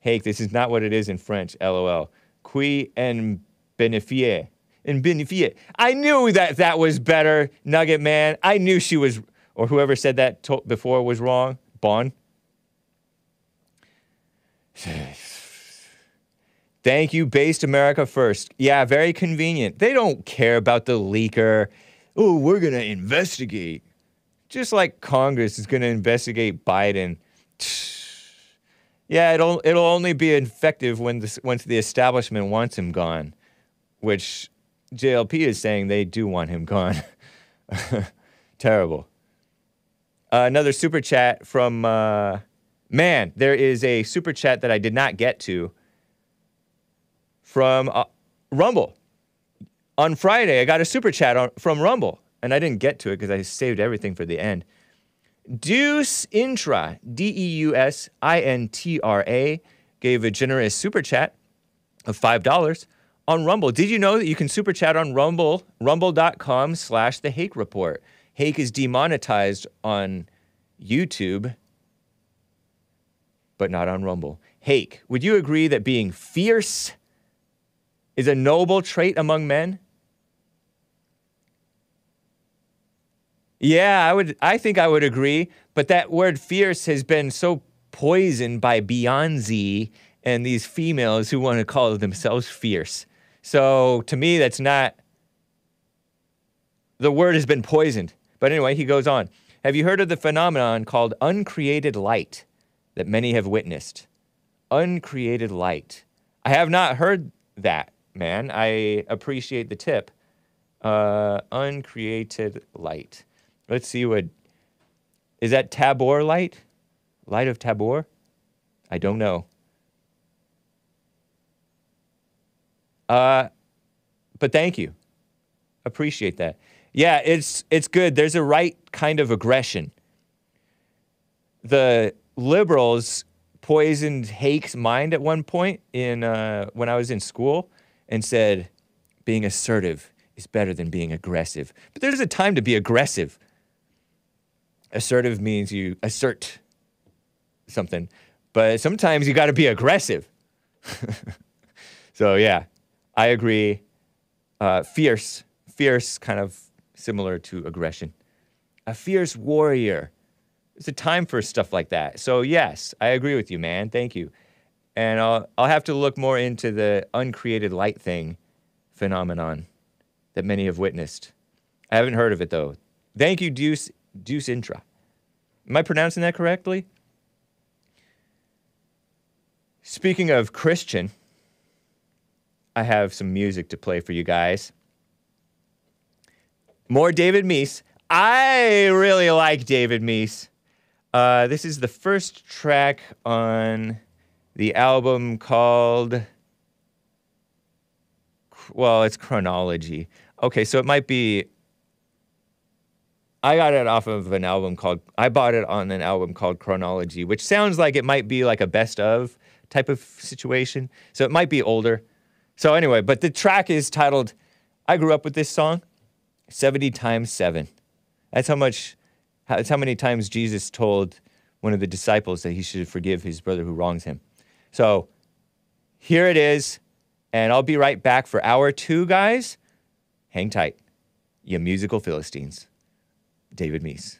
Hey, this is not what it is in French, lol. Qui en beneficie. En beneficie. I knew that that was better, Nugget Man. I knew she was, or whoever said that to- before was wrong. Bon. Thank you, Based America First. Yeah, very convenient. They don't care about the leaker. Oh, we're going to investigate. Just like Congress is going to investigate Biden. Yeah, it'll, it'll only be effective when once the establishment wants him gone, which JLP is saying they do want him gone. Terrible. Uh, another super chat from, uh, man, there is a super chat that I did not get to from uh, Rumble. On Friday, I got a super chat on, from Rumble, and I didn't get to it because I saved everything for the end. Deus Intra, D E U S I N T R A, gave a generous super chat of $5 on Rumble. Did you know that you can super chat on Rumble, rumble.com slash the Hake Report? Hake is demonetized on YouTube, but not on Rumble. Hake, would you agree that being fierce is a noble trait among men? Yeah, I would I think I would agree, but that word fierce has been so poisoned by Beyonce and these females who want to call themselves fierce. So to me that's not the word has been poisoned. But anyway, he goes on. Have you heard of the phenomenon called uncreated light that many have witnessed? Uncreated light. I have not heard that, man. I appreciate the tip. Uh, uncreated light. Let's see what. Is that Tabor light? Light of Tabor? I don't know. Uh, but thank you. Appreciate that. Yeah, it's it's good. There's a right kind of aggression. The liberals poisoned Hake's mind at one point in uh, when I was in school and said being assertive is better than being aggressive. But there's a time to be aggressive. Assertive means you assert something, but sometimes you got to be aggressive. so yeah, I agree. Uh, fierce, fierce, kind of similar to aggression. A fierce warrior. It's a time for stuff like that. So yes, I agree with you, man. Thank you. And I'll I'll have to look more into the uncreated light thing phenomenon that many have witnessed. I haven't heard of it though. Thank you, Deuce Deus Intra. Am I pronouncing that correctly? Speaking of Christian, I have some music to play for you guys. More David Meece. I really like David Meece. Uh, this is the first track on the album called. Well, it's Chronology. Okay, so it might be. I got it off of an album called. I bought it on an album called Chronology, which sounds like it might be like a best of type of situation. So it might be older. So anyway, but the track is titled I Grew Up with This Song 70 times 7. That's how much that's how many times Jesus told one of the disciples that he should forgive his brother who wrongs him. So here it is, and I'll be right back for hour 2, guys. Hang tight. You musical Philistines. David Meece.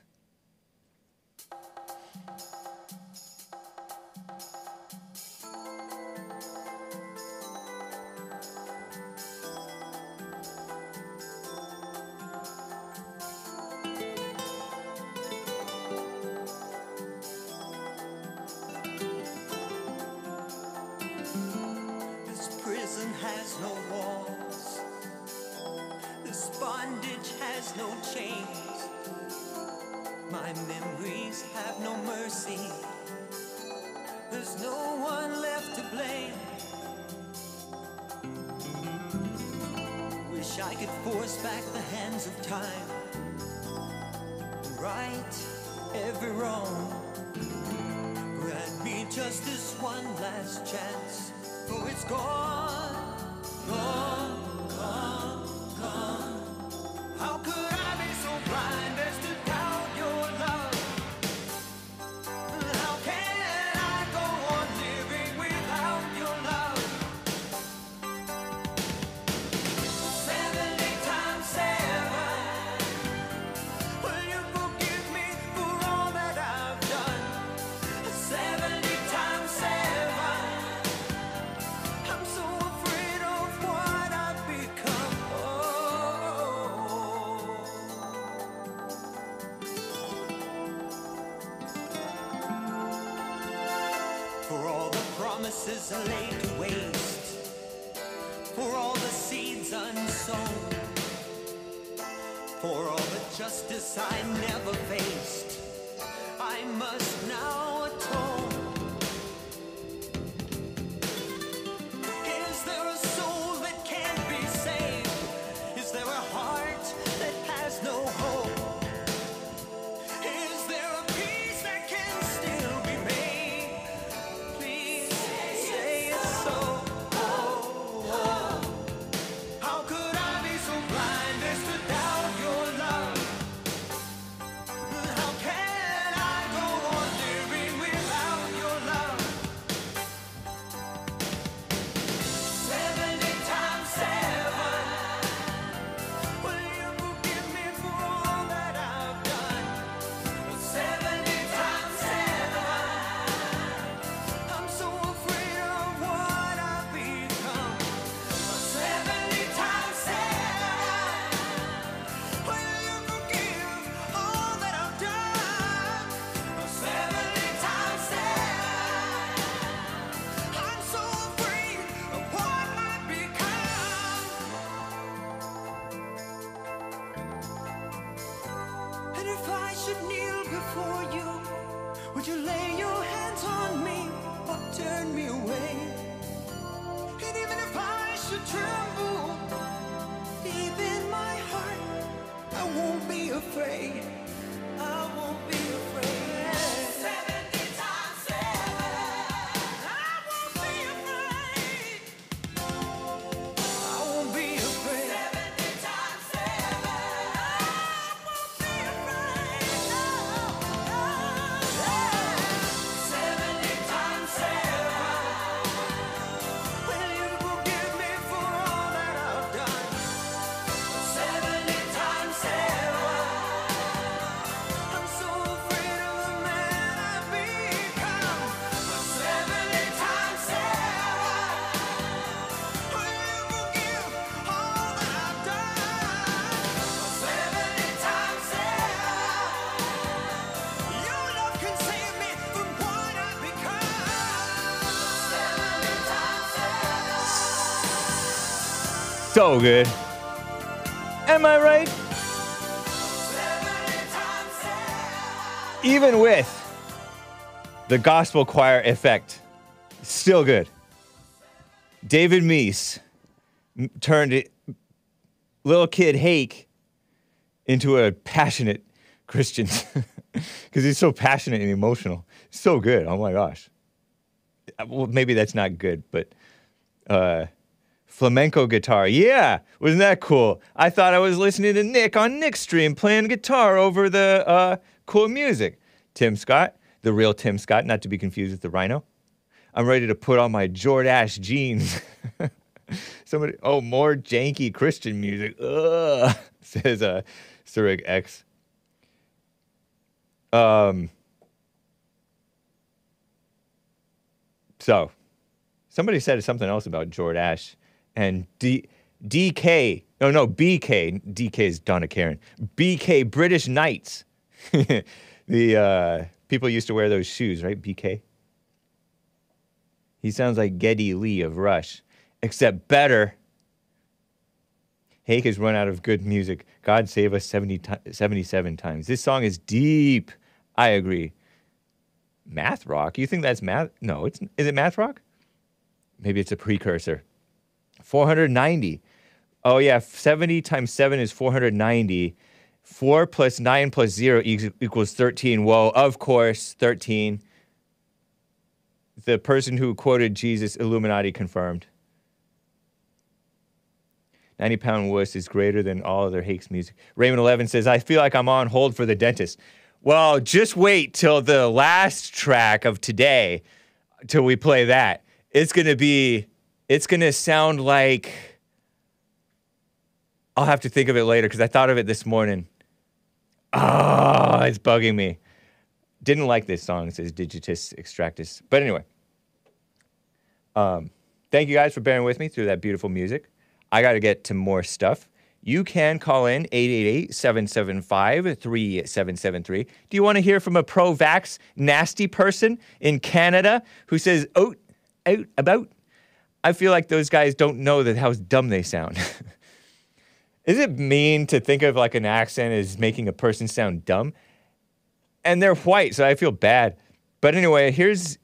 So good. Am I right? Even with the gospel choir effect, still good. David Meece turned it, little kid Hake into a passionate Christian because he's so passionate and emotional. So good. Oh my gosh. Uh, Well, maybe that's not good, but uh, flamenco guitar. Yeah, wasn't that cool? I thought I was listening to Nick on Nick's stream playing guitar over the uh, cool music. Tim Scott, the real Tim Scott, not to be confused with the RINO. I'm ready to put on my Jordache jeans. Somebody, oh, more janky Christian music. Ugh, says uh, Surik X. Um. So, somebody said something else about Jordache and D, DK. No, no, BK. DK is Donna Karan. BK British Knights. the uh, people used to wear those shoes, right? BK. He sounds like Geddy Lee of Rush, except better. Hake has run out of good music. God save us 70 ti 77 times. This song is deep. I agree. Math rock? You think that's math? No, it's is it math rock? Maybe it's a precursor. 490. Oh yeah, 70 times 7 is 490. 4 plus 9 plus 0 equals- equals 13. Well, of course, 13. The person who quoted Jesus, Illuminati confirmed. 90 pound wuss is greater than all other Hakes music. Raymond 11 says, I feel like I'm on hold for the dentist. Well, just wait till the last track of today till we play that. It's going to be, it's going to sound like, I'll have to think of it later because I thought of it this morning. Oh, it's bugging me. Didn't like this song, says Digitus Extractus. But anyway, um, thank you guys for bearing with me through that beautiful music. I got to get to more stuff. You can call in 888 775 3773. Do you want to hear from a pro vax nasty person in Canada who says, out, out, about? I feel like those guys don't know that how dumb they sound. Is it mean to think of like an accent as making a person sound dumb? And they're white, so I feel bad. But anyway, here's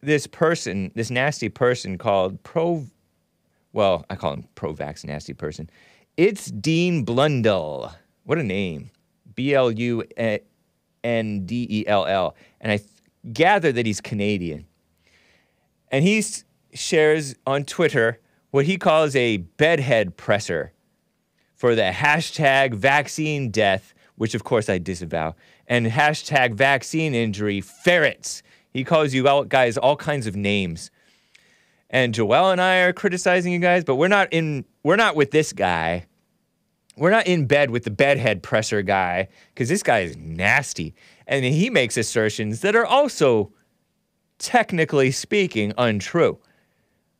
this person, this nasty person called Pro. Well, I call him Pro Vax nasty person. It's Dean Blundell. What a name. B L U N D E L L. And I th- gather that he's Canadian. And he s- shares on Twitter what he calls a bedhead presser for the hashtag vaccine death, which of course I disavow, and hashtag vaccine injury ferrets. He calls you guys all kinds of names. And Joel and I are criticizing you guys, but we're not in we're not with this guy. We're not in bed with the bedhead presser guy, because this guy is nasty. And he makes assertions that are also technically speaking untrue.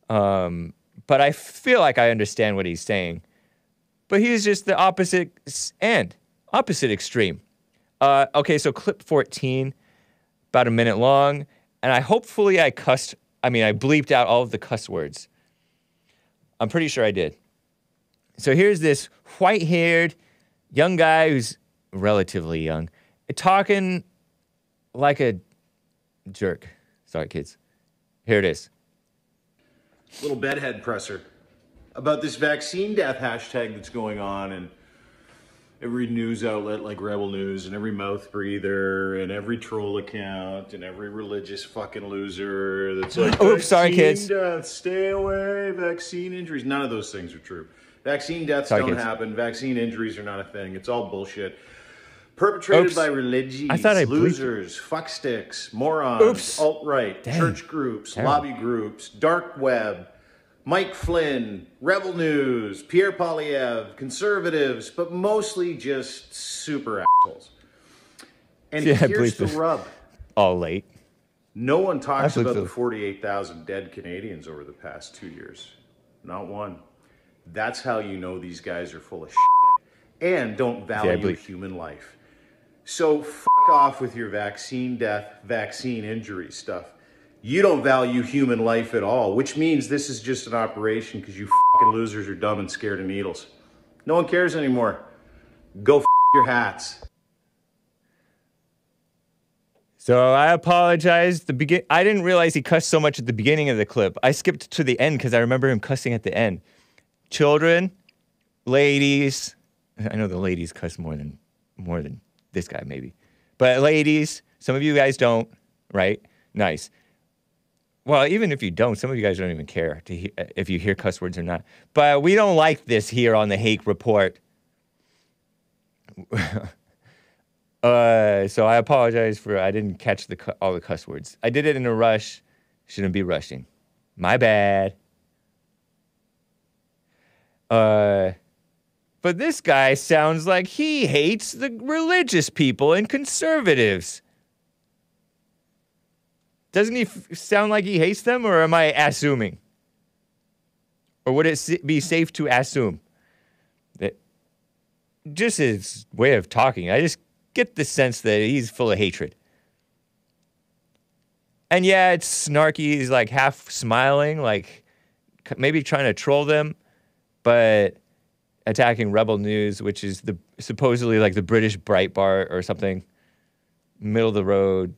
Um, but I feel like I understand what he's saying but he's just the opposite end, opposite extreme. Uh, okay, so clip 14, about a minute long, and I hopefully I cussed, I mean, I bleeped out all of the cuss words. I'm pretty sure I did. So here's this white haired young guy who's relatively young, talking like a jerk. Sorry, kids. Here it is. Little bedhead presser about this vaccine death hashtag that's going on and every news outlet like Rebel News and every mouth breather and every troll account and every religious fucking loser that's like oh, Oops, sorry, "Vaccine kids." death, stay away, vaccine injuries. None of those things are true. Vaccine deaths Sorry, don't kids. happen. Vaccine injuries are not a thing. It's all bullshit. Perpetrated Oops. by religions, I thought I losers, fucksticks, morons, Oops. alt-right, Dang. church groups, Terrible. lobby groups, dark web, Mike Flynn, Rebel News, Pierre Poilievre, conservatives, but mostly just super assholes. And Yeah, here's the rub. All late. No one talks about the 48,000 dead Canadians over the past two years. Not one. That's how you know these guys are full of shit and don't value bleeped. human life. So fuck off with your vaccine death, vaccine injury stuff. You don't value human life at all, which means this is just an operation because you fucking losers are dumb and scared of needles. No one cares anymore. Go f- your hats. So I apologize. The begin I didn't realize he cussed so much at the beginning of the clip. I skipped to the end because I remember him cussing at the end. Children, ladies. I know the ladies cuss more than more than this guy maybe, but ladies. Some of you guys don't, right? Nice. Well, even if you don't, some of you guys don't even care to he- if you hear cuss words or not. But we don't like this here on the Hake Report. Uh, so I apologize for I didn't catch the cu- all the cuss words. I did it in a rush. Shouldn't be rushing. My bad. Uh, but this guy sounds like he hates the religious people and conservatives. Doesn't he f- sound like he hates them, or am I assuming? Or would it be safe to assume that just his way of talking, I just get the sense that he's full of hatred. And yeah, it's snarky. He's like half smiling, like maybe trying to troll them, but attacking Rebel News, which is the supposedly like the British Breitbart or something, middle of the road,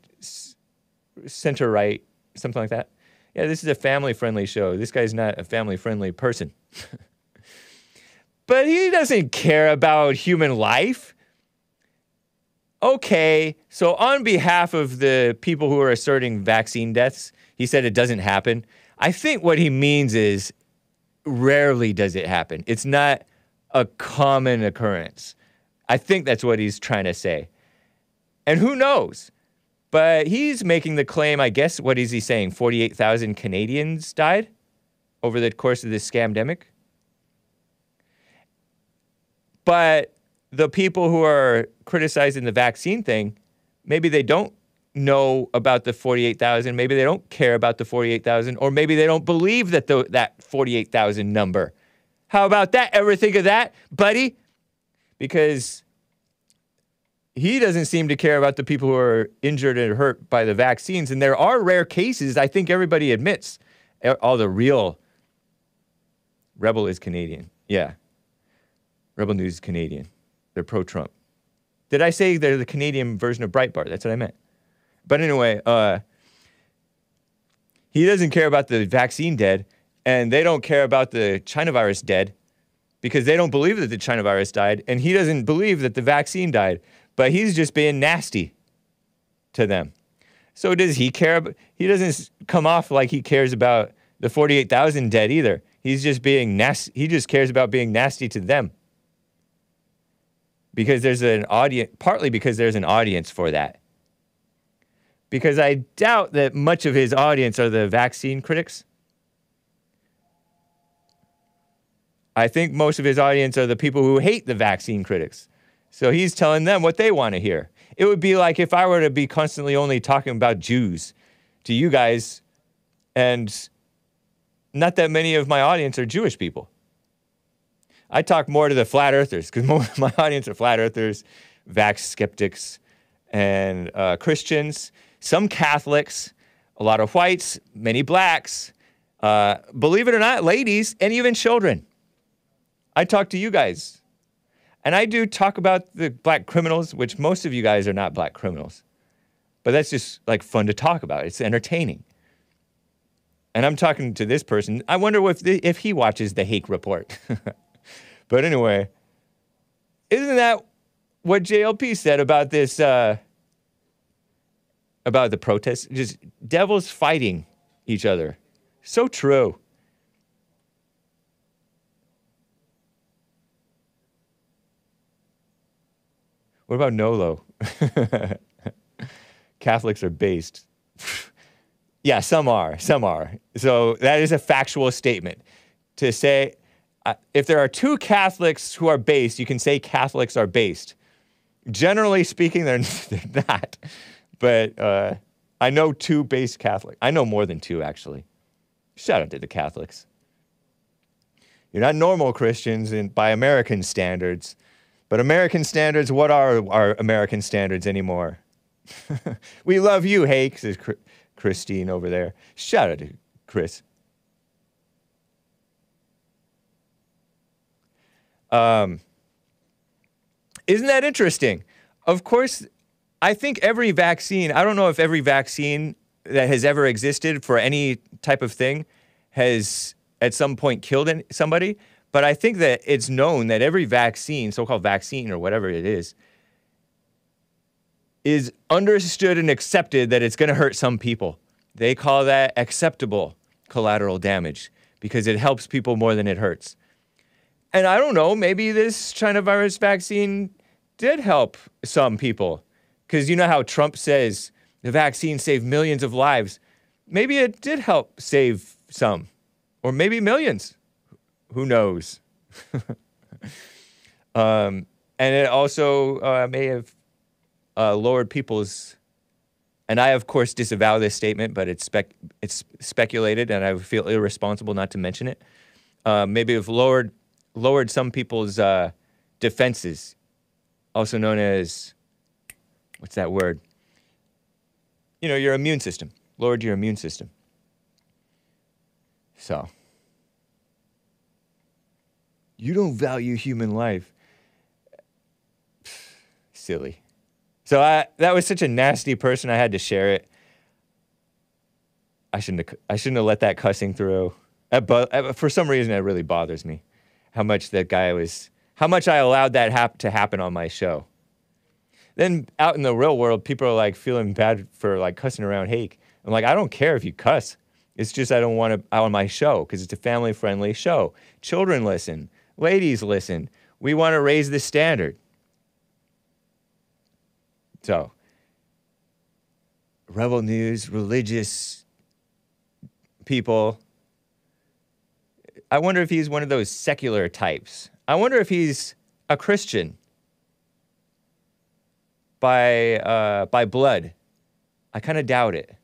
center right, something like that. Yeah, this is a family friendly show. This guy's not a family friendly person. but he doesn't care about human life. Okay, so on behalf of the people who are asserting vaccine deaths, he said it doesn't happen. I think what he means is rarely does it happen. It's not a common occurrence. I think that's what he's trying to say. And who knows? But he's making the claim, I guess, what is he saying? 48,000 Canadians died over the course of this scamdemic? But the people who are criticizing the vaccine thing, maybe they don't know about the 48,000. Maybe they don't care about the 48,000, or maybe they don't believe that the, that 48,000 number. How about that? Ever think of that, buddy? Because he doesn't seem to care about the people who are injured and hurt by the vaccines. And there are rare cases, I think everybody admits. All the real Rebel is Canadian. Yeah. Rebel News is Canadian. They're pro Trump. Did I say they're the Canadian version of Breitbart? That's what I meant. But anyway, uh, he doesn't care about the vaccine dead, and they don't care about the China virus dead because they don't believe that the China virus died, and he doesn't believe that the vaccine died, but he's just being nasty to them. So does he care? ab- He doesn't come off like he cares about the 48,000 dead either. He's just being nasty. He just cares about being nasty to them. Because there's an audience, partly because there's an audience for that. Because I doubt that much of his audience are the vaccine critics. I think most of his audience are the people who hate the vaccine critics. So he's telling them what they want to hear. It would be like if I were to be constantly only talking about Jews to you guys, and not that many of my audience are Jewish people. I talk more to the flat earthers because most of my audience are flat earthers, vax skeptics, and uh, Christians, some Catholics, a lot of whites, many blacks, uh, believe it or not, ladies, and even children. I talk to you guys. And I do talk about the black criminals, which most of you guys are not black criminals. But that's just like fun to talk about. It's entertaining. And I'm talking to this person. I wonder if, the, if he watches the Hake Report. but anyway, isn't that what JLP said about this, uh, about the protests? Just devils fighting each other. So true. What about Nolo? Catholics are based. yeah, some are. Some are. So that is a factual statement. To say, uh, if there are two Catholics who are based, you can say Catholics are based. Generally speaking, they're, they're not. But uh, I know two based Catholics. I know more than two, actually. Shout out to the Catholics. You're not normal Christians in, by American standards. But American standards, what are our American standards anymore? we love you, Hake, says Chri- Christine over there. Shout out to Chris. Um, isn't that interesting? Of course, I think every vaccine, I don't know if every vaccine that has ever existed for any type of thing has at some point killed somebody, but I think that it's known that every vaccine, so called vaccine or whatever it is, is understood and accepted that it's going to hurt some people. They call that acceptable collateral damage because it helps people more than it hurts. And I don't know, maybe this China virus vaccine did help some people. Because you know how Trump says the vaccine saved millions of lives. Maybe it did help save some, or maybe millions. Who knows? um, and it also uh, may have uh, lowered people's. And I, of course, disavow this statement, but it's spec- it's speculated, and I feel irresponsible not to mention it. Uh, maybe have lowered lowered some people's uh, defenses, also known as what's that word? You know, your immune system. Lowered your immune system. So. You don't value human life. Silly. So I that was such a nasty person. I had to share it. I shouldn't have, I shouldn't have let that cussing through. But for some reason, it really bothers me how much that guy was, how much I allowed that hap- to happen on my show. Then out in the real world, people are like feeling bad for like cussing around Hake. I'm like, I don't care if you cuss. It's just I don't want to out on my show because it's a family friendly show. Children listen, ladies listen. We want to raise the standard. So, Rebel News, religious people. I wonder if he's one of those secular types. I wonder if he's a Christian by uh, by blood. I kind of doubt it.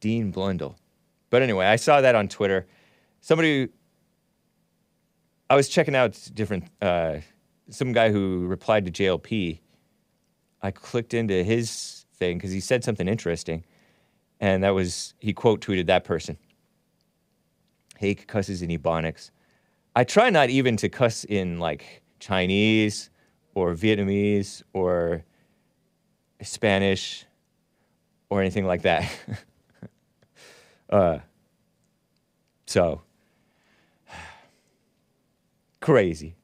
Dean Blundell. But anyway, I saw that on Twitter. Somebody, I was checking out different, uh, some guy who replied to JLP. I clicked into his thing because he said something interesting. And that was, he quote tweeted that person. Hake cusses in Ebonics. I try not even to cuss in like Chinese or Vietnamese or Spanish or anything like that. uh, so, crazy.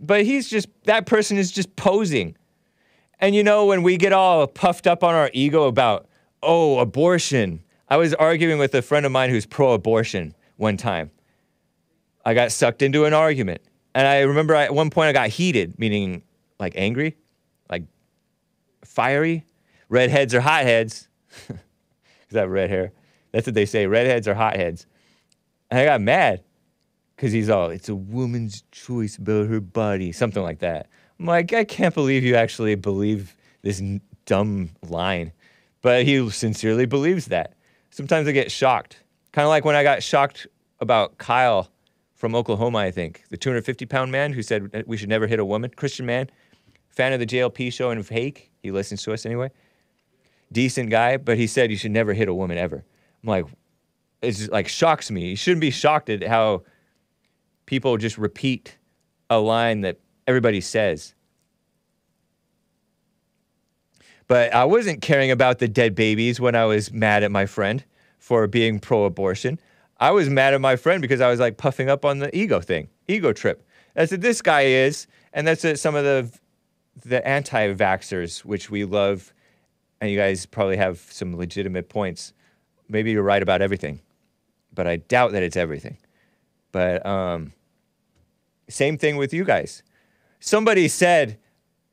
But he's just, that person is just posing. And you know, when we get all puffed up on our ego about, oh, abortion, I was arguing with a friend of mine who's pro abortion one time. I got sucked into an argument. And I remember at one point I got heated, meaning like angry, like fiery. Redheads are hotheads. Because I have red hair? That's what they say. Redheads are hotheads. And I got mad because he's all, it's a woman's choice about her body, something like that. I'm like, I can't believe you actually believe this n- dumb line. But he sincerely believes that. Sometimes I get shocked. Kind of like when I got shocked about Kyle from Oklahoma, I think, the 250 pound man who said we should never hit a woman, Christian man, fan of the JLP show and of Hake. He listens to us anyway. Decent guy, but he said you should never hit a woman ever. I'm like, it just like shocks me. You shouldn't be shocked at how people just repeat a line that everybody says. But I wasn't caring about the dead babies when I was mad at my friend for being pro abortion. I was mad at my friend because I was like puffing up on the ego thing, ego trip. That's what this guy is, and that's what some of the the anti-vaxxers, which we love, and you guys probably have some legitimate points. Maybe you're right about everything, but I doubt that it's everything. But um, same thing with you guys. Somebody said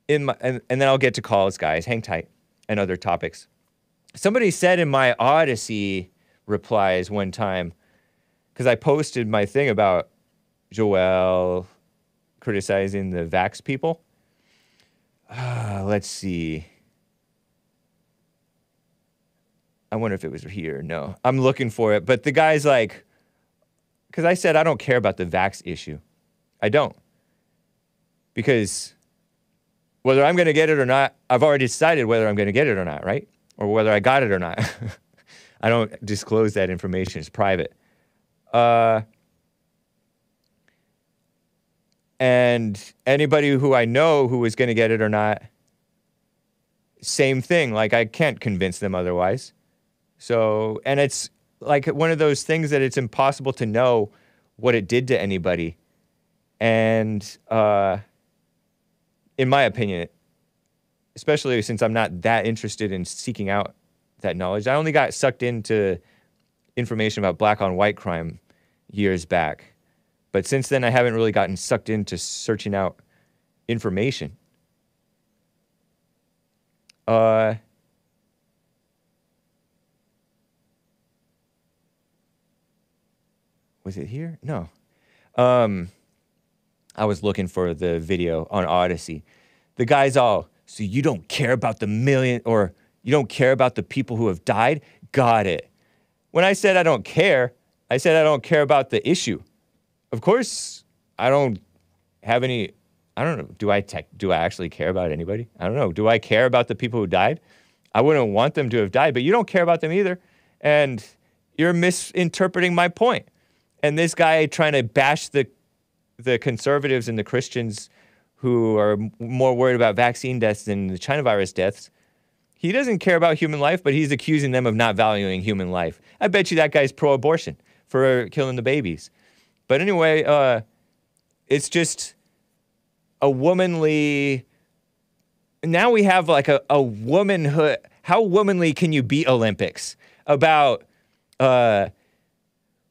in my, and, and then I'll get to calls, guys. Hang tight, and other topics. Somebody said in my Odysee replies one time, because I posted my thing about Joel criticizing the vax people. Uh, let's see. I wonder if it was here. No, I'm looking for it. But the guy's like, because I said I don't care about the vax issue. I don't. Because whether I'm going to get it or not, I've already decided whether I'm going to get it or not, right? Or whether I got it or not. I don't disclose that information, it's private. Uh, and anybody who I know who is going to get it or not, same thing. Like, I can't convince them otherwise. So, and it's like one of those things that it's impossible to know what it did to anybody. And uh, in my opinion, especially since I'm not that interested in seeking out that knowledge, I only got sucked into information about black on white crime years back. But since then, I haven't really gotten sucked into searching out information. Uh, was it here? No. Um, I was looking for the video on Odysee. The guy's all, so you don't care about the million, or you don't care about the people who have died? Got it. When I said I don't care, I said I don't care about the issue. Of course, I don't have any. I don't know. Do I tech, do I actually care about anybody? I don't know. Do I care about the people who died? I wouldn't want them to have died, but you don't care about them either. And you're misinterpreting my point. And this guy trying to bash the the conservatives and the Christians who are more worried about vaccine deaths than the China virus deaths. He doesn't care about human life, but he's accusing them of not valuing human life. I bet you that guy's pro-abortion for killing the babies. But anyway, uh, it's just a womanly. Now we have like a, a womanhood. How womanly can you be Olympics? About uh,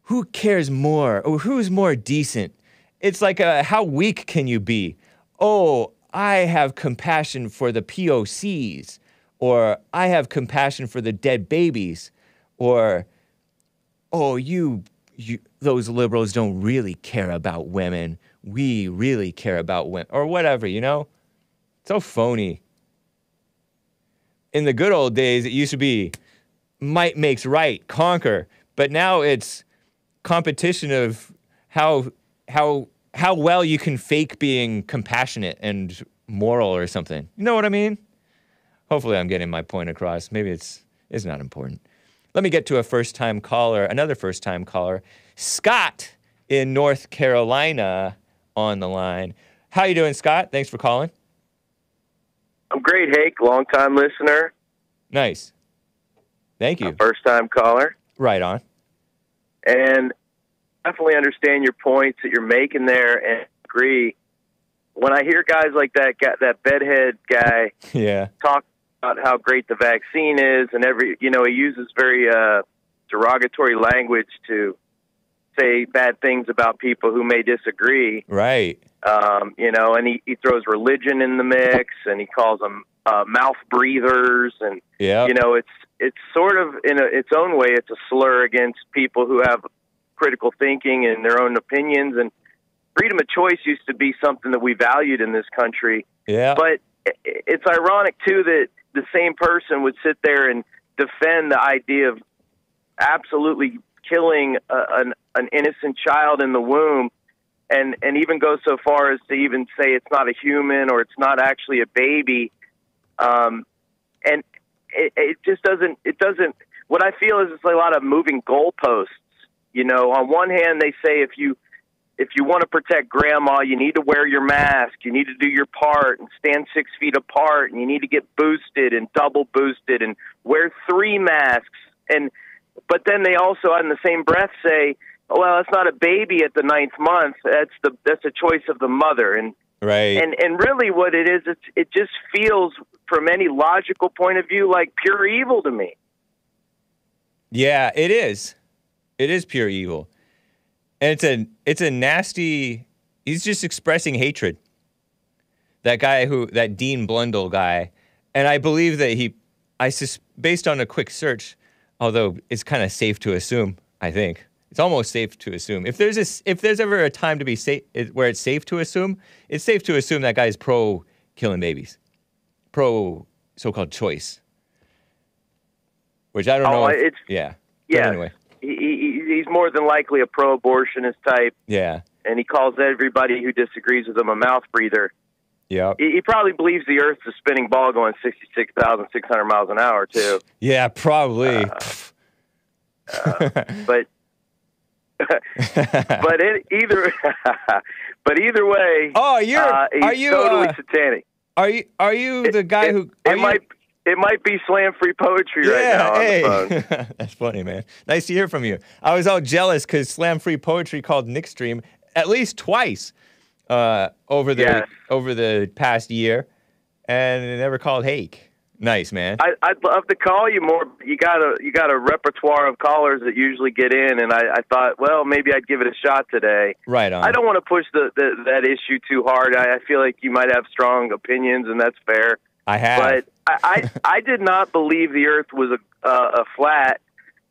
who cares more or who's more decent? It's like a, how weak can you be? Oh, I have compassion for the POCs, or I have compassion for the dead babies, or oh, you, you those liberals don't really care about women. We really care about women, or whatever, you know? So phony. In the good old days, it used to be might makes right, conquer. But now it's competition of how how how well you can fake being compassionate and moral or something. You know what I mean? Hopefully I'm getting my point across. Maybe it's it's not important. Let me get to a first-time caller, another first-time caller, Scott in North Carolina on the line. How you doing, Scott? Thanks for calling. I'm great, Hake. Long time listener, Nice. Thank you. first time caller, Right on. And definitely understand your points that you're making there and agree. When I hear guys like that, that bedhead guy Yeah. talk about how great the vaccine is, and every you know he uses very uh, derogatory language to say bad things about people who may disagree. Right. um, you know, and he, he throws religion in the mix, and he calls them uh, mouth breathers, and Yeah. you know, it's it's sort of in a, its own way, it's a slur against people who have critical thinking and their own opinions, and freedom of choice used to be something that we valued in this country. Yeah. But it's ironic too that the same person would sit there and defend the idea of absolutely killing a, an an innocent child in the womb and and even go so far as to even say it's not a human or it's not actually a baby um and it, it just doesn't it doesn't what i feel is it's a lot of moving goalposts. You know on one hand they say if you if you want to protect grandma you need to wear your mask. You need to do your part and stand six feet apart and you need to get boosted and double boosted and wear three masks. And but then they also in the same breath say oh, well it's not a baby at the ninth month. That's the that's a choice of the mother. And Right. and and really what it is it's, it just feels from any logical point of view like pure evil to me Yeah, it is. It is pure evil. And it's a it's a nasty he's just expressing hatred. That guy who that Dean Blundell guy. And I believe that he I sus, based on a quick search, although it's kind of safe to assume, I think. It's almost safe to assume. If there's a, if there's ever a time to be safe where it's safe to assume, it's safe to assume that guy's pro killing babies. Pro so-called choice. Which I don't Oh, know. if- it's- yeah. But yeah Anyway. he, he, he's more than likely a pro-abortionist type Yeah. and he calls everybody who disagrees with him a mouth breather Yeah. he, he probably believes the earth's a spinning ball going 66,600 miles an hour too Yeah, probably. but but it, either but either way Oh, you're- uh, are you, totally uh, satanic Are you are you the guy who are it you, might it might be slam free poetry right yeah, now on hey. the phone. That's funny, man. Nice to hear from you. I was all jealous because Slam Free Poetry called Nick Stream at least twice uh, over the Yes. over the past year, and it never called Hake. Nice, man. I, I'd love to call you more. You got a you got a repertoire of callers that usually get in, and I, I thought, well, maybe I'd give it a shot today. right on. I don't want to push the, the that issue too hard. I, I feel like you might have strong opinions, and that's fair. I have. But I, I I did not believe the Earth was a uh, a flat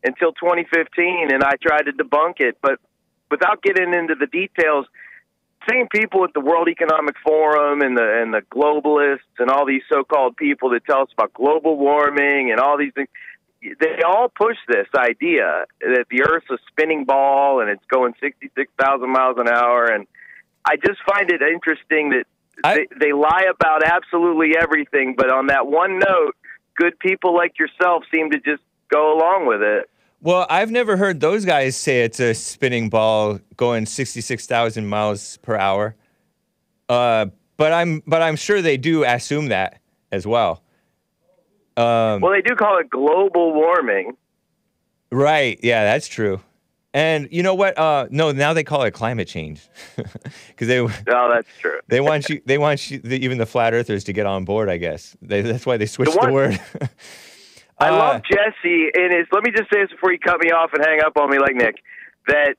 until 2015, and I tried to debunk it. But without getting into the details, same people at the World Economic Forum and the and the globalists and all these so-called people that tell us about global warming and all these things. They all push this idea that the Earth's a spinning ball and it's going 66,000 miles an hour. And I just find it interesting that they, they lie about absolutely everything, but on that one note, good people like yourself seem to just go along with it. Well, I've never heard those guys say it's a spinning ball going 66,000 miles per hour. Uh, but I'm but I'm sure they do assume that as well. Um, Well, they do call it global warming. right. Yeah, that's true. And you know what? Uh, no, now they call it climate change because they No, Oh, that's true. they want you they want you the, even the flat earthers to get on board. I guess they, that's why they switched the, one- word. I Uh, love Jesse and his. Let me just say this before you cut me off and hang up on me like Nick. That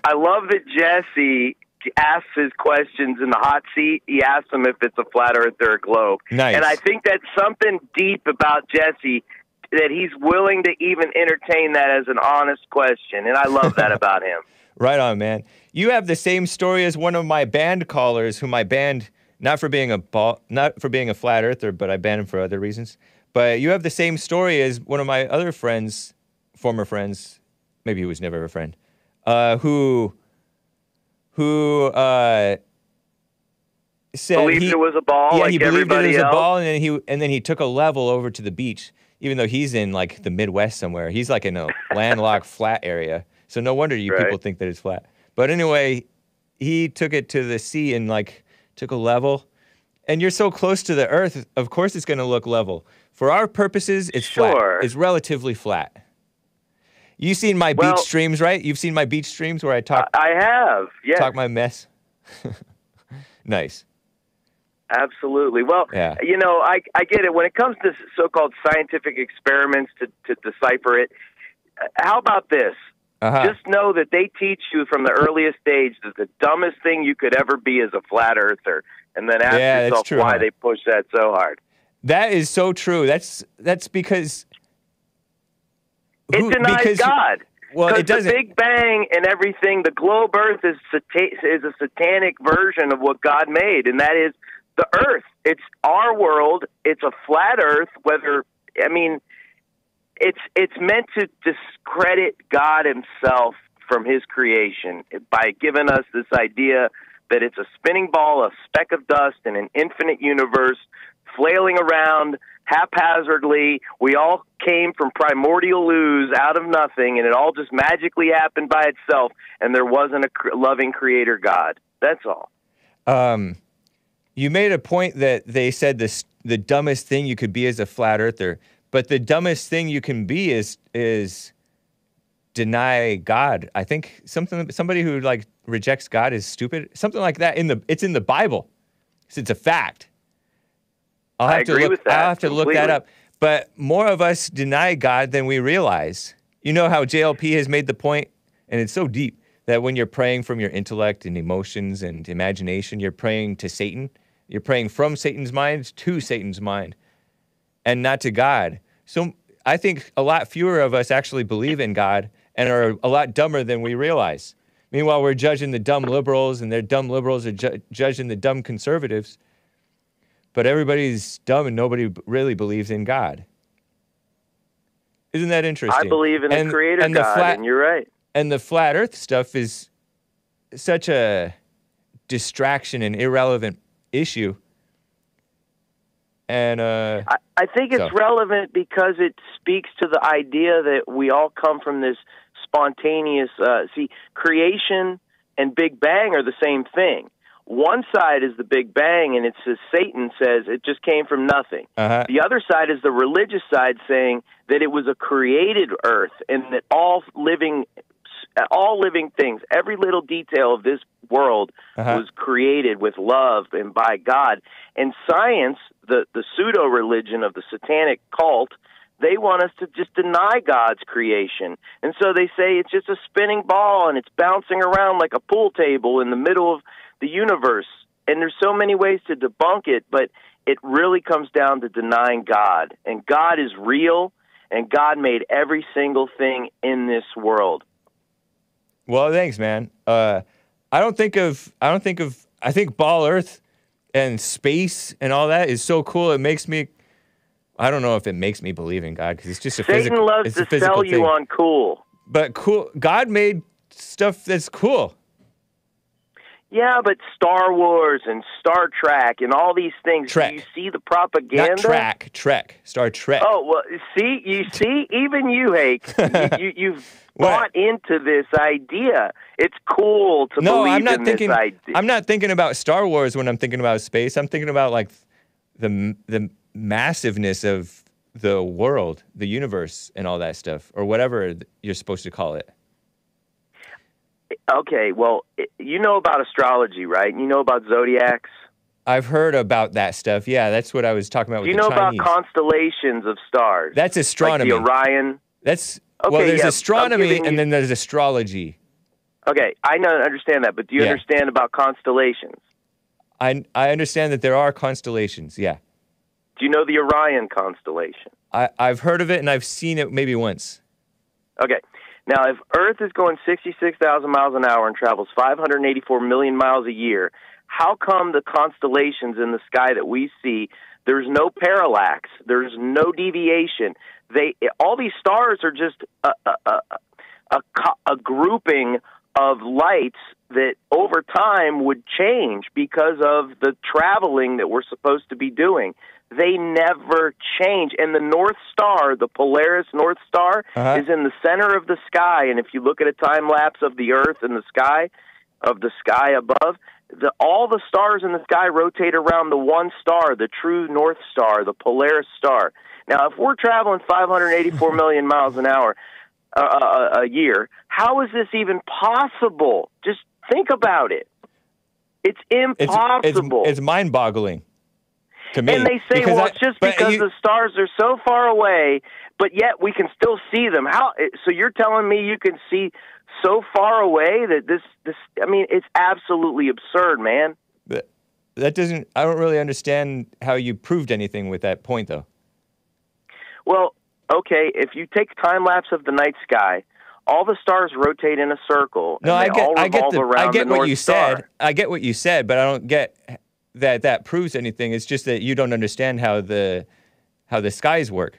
I love that Jesse asks his questions in the hot seat. He asks them if it's a flat Earth or a globe. Nice. And I think that's something deep about Jesse that he's willing to even entertain that as an honest question, and I love that about him. Right on, man. You have the same story as one of my banned callers, who my banned not for being a ball, not for being a flat earther, but I banned him for other reasons. But you have the same story as one of my other friends, former friends, maybe he was never a friend, uh, who who uh, said Believed he, it was a ball Yeah, like he believed it was a ball, and then he and then he took a level over to the beach, even though he's in like the Midwest somewhere. He's like in a landlocked flat area, so no wonder you Right. people think that it's flat. But anyway, he took it to the sea and like took a level. And you're so close to the earth, of course it's going to look level. For our purposes, it's flat. Sure. It's relatively flat. You've seen my Well- beach streams, right? You've seen my beach streams where I talk I have, yes. talk my mess. nice. Absolutely. Well, Yeah. you know, I I get it. When it comes to so-called scientific experiments to to decipher it, how about this? Uh-huh. Just know that they teach you from the earliest age that the dumbest thing you could ever be is a flat earther, and then ask Yeah, yourself true, why huh? they push that so hard. That is so true. That's that's because It denies because- God. Well, it doesn't. The Big Bang and everything, the globe Earth is sata- is a satanic version of what God made, and that is the Earth. It's our world. It's a flat Earth. Whether I mean, it's it's meant to discredit God Himself from His creation by giving us this idea that it's a spinning ball, a speck of dust in an infinite universe, flailing around haphazardly. We all came from primordial ooze out of nothing, and it all just magically happened by itself, and there wasn't a loving creator God. That's all. um, you made a point that they said this the dumbest thing you could be is a flat earther, but the dumbest thing you can be is is deny God. I think something somebody who like rejects God is stupid. Something like that in the it's in the Bible. So it's a fact. I'll I have to agree look, with that I'll have to look that up. But more of us deny God than we realize. You know how JLP has made the point, and it's so deep that when you're praying from your intellect and emotions and imagination, you're praying to Satan. You're praying from Satan's mind to Satan's mind and not to God. So I think a lot fewer of us actually believe in God and are a lot dumber than we realize. Meanwhile, we're judging the dumb liberals, and their dumb liberals are ju- judging the dumb conservatives. But everybody's dumb, and nobody really believes in God. Isn't that interesting? I believe in And- a creator and the God, flat- and you're right. and the flat earth stuff is such a distraction and irrelevant issue. And uh, I, I think it's So- relevant because it speaks to the idea that we all come from this spontaneous. Uh, see, creation and Big Bang are the same thing. One side is the Big Bang, and it's as Satan says it just came from nothing. uh-huh. The other side is the religious side saying that it was a created earth and that all living all living things, every little detail of this world Uh-huh. was created with love and by God. And science, the the pseudo religion of the satanic cult, they want us to just deny God's creation. And so they say it's just a spinning ball and it's bouncing around like a pool table in the middle of the universe. And there's so many ways to debunk it, but it really comes down to denying God. And God is real, and God made every single thing in this world. Well, thanks, man. Uh, I don't think of I don't think of I think ball Earth and space and all that is so cool. It makes me. I don't know if it makes me believe in God because it's just a Satan physical. loves it's to a physical sell you thing. on cool. But cool. God made stuff that's cool. Yeah, but Star Wars and Star Trek and all these things. Trek. Do you see the propaganda? Not track, Trek, Star Trek. Oh well, see, you see, even you, Hake, you, you, you've bought into this idea. It's cool to no, believe I'm not in thinking. this idea. I'm not thinking about Star Wars when I'm thinking about space. I'm thinking about like the the massiveness of the world, the universe, and all that stuff, or whatever you're supposed to call it. Okay, well, you know about astrology, right? You know about zodiacs. I've heard about that stuff. Yeah, that's what I was talking about Do you know Chinese. about constellations of stars? that's astronomy. Like the Orion. that's okay, well, there's yeah, astronomy and you- then there's astrology. Okay, I know, understand that, but do you Yeah. understand about constellations? I I understand that there are constellations. Yeah, Do you know the Orion constellation? I I've heard of it and I've seen it maybe once. Okay. Now, if Earth is going 66,000 miles an hour and travels 584 million miles a year, how come the constellations in the sky that we see, there's no parallax, there's no deviation? They all these stars are just a a, a, a, a grouping of lights that over time would change because of the traveling that we're supposed to be doing. They never change. And the North Star, the Polaris North Star, Uh-huh. is in the center of the sky. And if you look at a time lapse of the Earth and the sky, of the sky above, the, all the stars in the sky rotate around the one star, the true North Star, the Polaris Star. Now, if we're traveling 584 million miles an hour uh, a, a year, how is this even possible? Just think about it. It's It's impossible. it's, it's mind-boggling to me. And they say, well, I- it's just because you- the stars are so far away, but yet we can still see them. How? So you're telling me you can see so far away that this, this? I mean, it's absolutely absurd, man. But that doesn't. I don't really understand how you proved anything with that point, though. Well, okay, if you take time lapse of the night sky, all the stars rotate in a circle. No, and I get. all I get the. I get what North you Star. said. I get what you said, but I don't get that that proves anything. It's just that you don't understand how the how the skies work.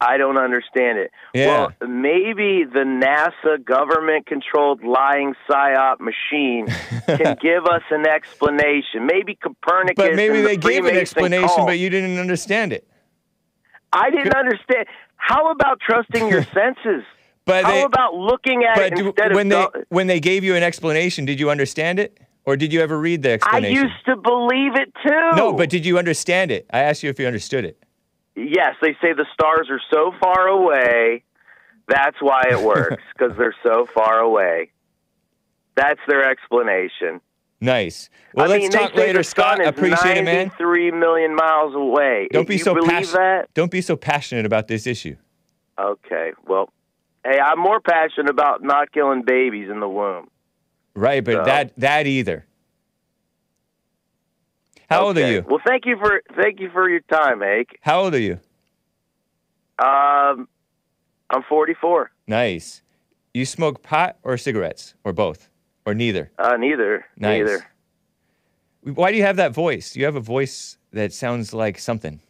I don't understand it. Yeah. Well, maybe the NASA government controlled lying psyop machine can give us an explanation. Maybe Copernicus. But maybe and the they gave an explanation, but you didn't understand it. I didn't understand. How about trusting your senses? But How they- about looking at it instead when of they when they gave you an explanation, did you understand it, or did you ever read the explanation? I used to believe it too. No, but did you understand it? I asked you if you understood it. yes, they say the stars are so far away. That's why it works because they're so far away. That's their explanation. Nice. Well, I let's mean, talk later, Scott. Appreciate it, man. Three million miles away. Don't If be you so passionate. Don't be so passionate about this issue. Okay. Well, hey, I'm more passionate about not killing babies in the womb. Right, but So- that that either. How old are you? Well, thank you for thank you for your time, Ake. How old are you? Um, I'm 44. Nice. You smoke pot or cigarettes or both or neither? Uh, neither. Nice. Neither. Why do you have that voice? You have a voice that sounds like something.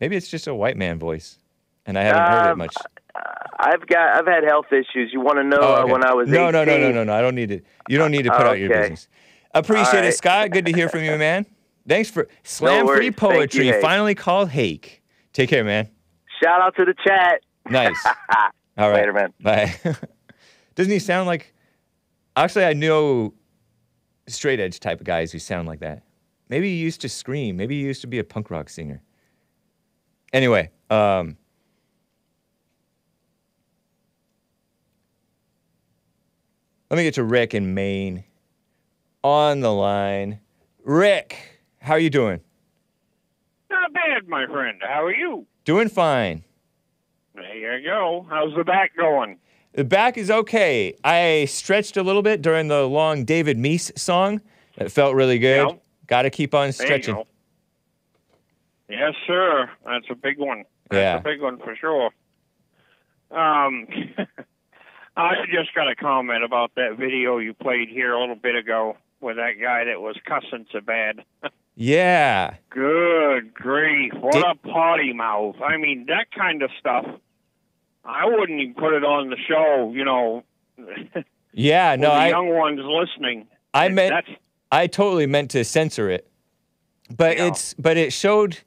Maybe it's just a white man voice, and I haven't heard it Um, much. I've got I've had health issues. You want to know Oh, uh, okay. when I was no, 18? no, no, no, no, no. I don't need it. You don't need to put out your business. Appreciate All it. Scott. Good to hear from you, man. Thanks for slam free poetry. you, finally called Hake. Take care, man. Shout out to the chat. Nice. All right. Later, man. Bye. Doesn't he sound like? Actually, I know straight edge type of guys who sound like that. Maybe he used to scream. Maybe he used to be a punk rock singer. Anyway, um, let me get to Rick in Maine on the line. Rick, how are you doing? Not bad, my friend. How are you? Doing fine. There you go. How's the back going? The back is okay. I stretched a little bit during the long David Meece song. It felt really good. Yeah. Got to keep on stretching. Yes, sir. That's a big one. That's Yeah. a big one for sure. Um, I just got a comment about that video you played here a little bit ago with that guy that was cussing so bad. Yeah. Good grief. What Did- a potty mouth. I mean, that kind of stuff. I wouldn't even put it on the show, you know, Yeah, no, the I young ones listening. I meant That's I totally meant to censor it, but Yeah. it's but it showed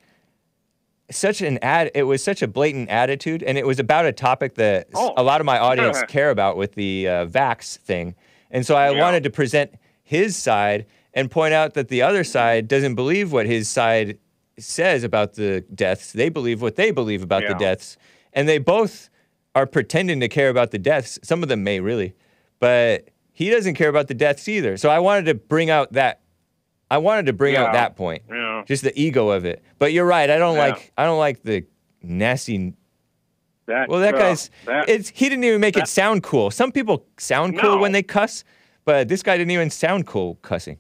such an ad. It was such a blatant attitude, and it was about a topic that Oh. a lot of my audience care about with the uh, vax thing, and so I Yeah. wanted to present his side and point out that the other side doesn't believe what his side says about the deaths. They believe what they believe about the deaths, and they both are pretending to care about the deaths. Some of them may really, but he doesn't care about the deaths either. So I wanted to bring out that I wanted to bring out that point. Yeah. Just the ego of it. But you're right. I don't Yeah. like I don't like the nasty that. Well, that uh, guy's that- it's he didn't even make it sound cool. Some people sound cool No. when they cuss, but this guy didn't even sound cool cussing.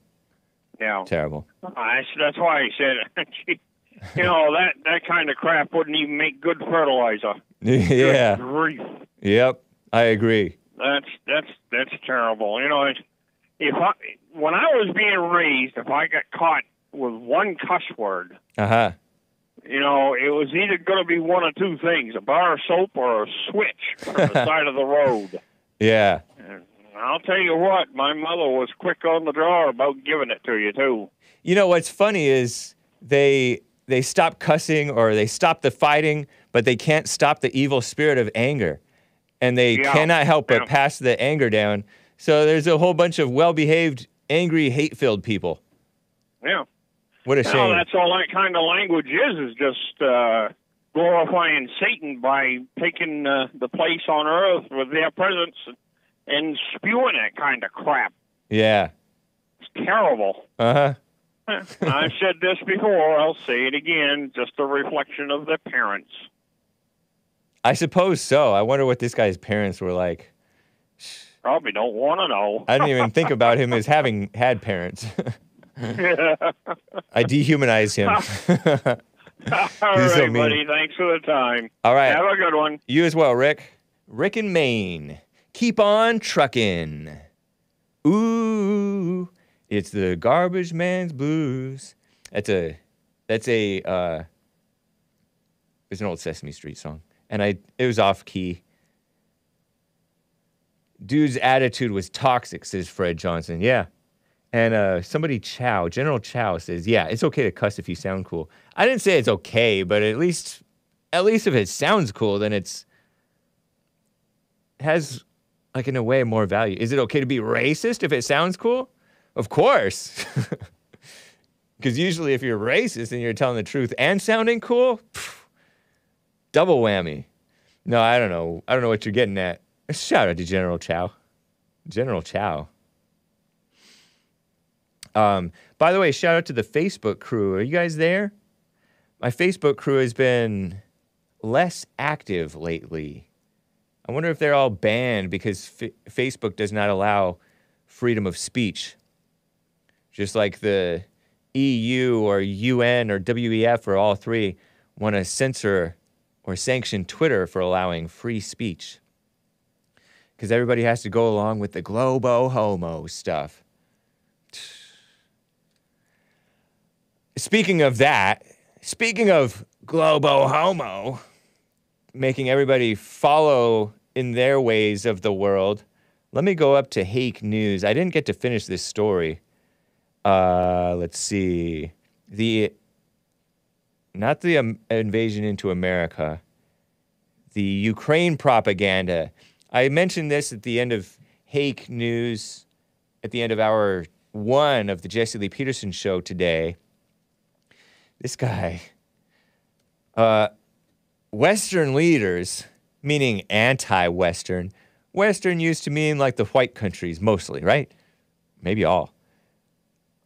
yeah. Terrible. I, that's why I said, you know, that that kind of crap wouldn't even make good fertilizer. yeah. Good. Yep. I agree. That's that's that's terrible. You know, if I when I was being raised, if I got caught with one cuss word, Uh-huh. you know, it was either going to be one of two things: a bar of soap or a switch on the side of the road. Yeah. And I'll tell you what, my mother was quick on the draw about giving it to you too. You know what's funny is they they stop cussing or they stop the fighting, but they can't stop the evil spirit of anger. And they Yeah, cannot help but yeah. pass the anger down. So there's a whole bunch of well-behaved, angry, hate-filled people. Yeah. What a shame. that's all that kind of language is, is just uh, glorifying Satan by taking uh, the place on earth with their presence and spewing that kind of crap. Yeah. It's terrible. Uh-huh. I've said this before, I'll say it again, just a reflection of the parents. I suppose so. I wonder what this guy's parents were like. Probably don't want to know. I didn't even think about him as having had parents. I dehumanize him. All He's so right, mean. buddy. Thanks for the time. All right. Have a good one. You as well, Rick. Rick in Maine. Keep on trucking. Ooh, it's the garbage man's blues. That's a that's a uh it's an old Sesame Street song. And I it was off key. Dude's attitude was toxic, says Fred Johnson. Yeah. And uh, somebody Chow, General Chow says, yeah, it's okay to cuss if you sound cool. I didn't say it's okay, but at least at least if it sounds cool, then it's has like in a way more value. Is it okay to be racist if it sounds cool? Of course. Because usually if you're racist and you're telling the truth and sounding cool, double whammy. No, I don't know. I don't know what you're getting at. Shout out to General Chow. General Chow. Um, by the way, shout out to the Facebook crew. Are you guys there? My Facebook crew has been less active lately. I wonder if they're all banned because F- Facebook does not allow freedom of speech. Just like the EU or UN or WEF or all three want to censor or sanction Twitter for allowing free speech. Because everybody has to go along with the globo homo stuff. Speaking of that, speaking of globo homo, making everybody follow in their ways of the world, let me go up to Hake News. I didn't get to finish this story. Uh, let's see. The not the um, invasion into America, the Ukraine propaganda. I mentioned this at the end of Hake News, at the end of hour one of the Jesse Lee Peterson show today. This guy, uh, Western leaders, meaning anti Western, Western used to mean like the white countries mostly, right? Maybe all,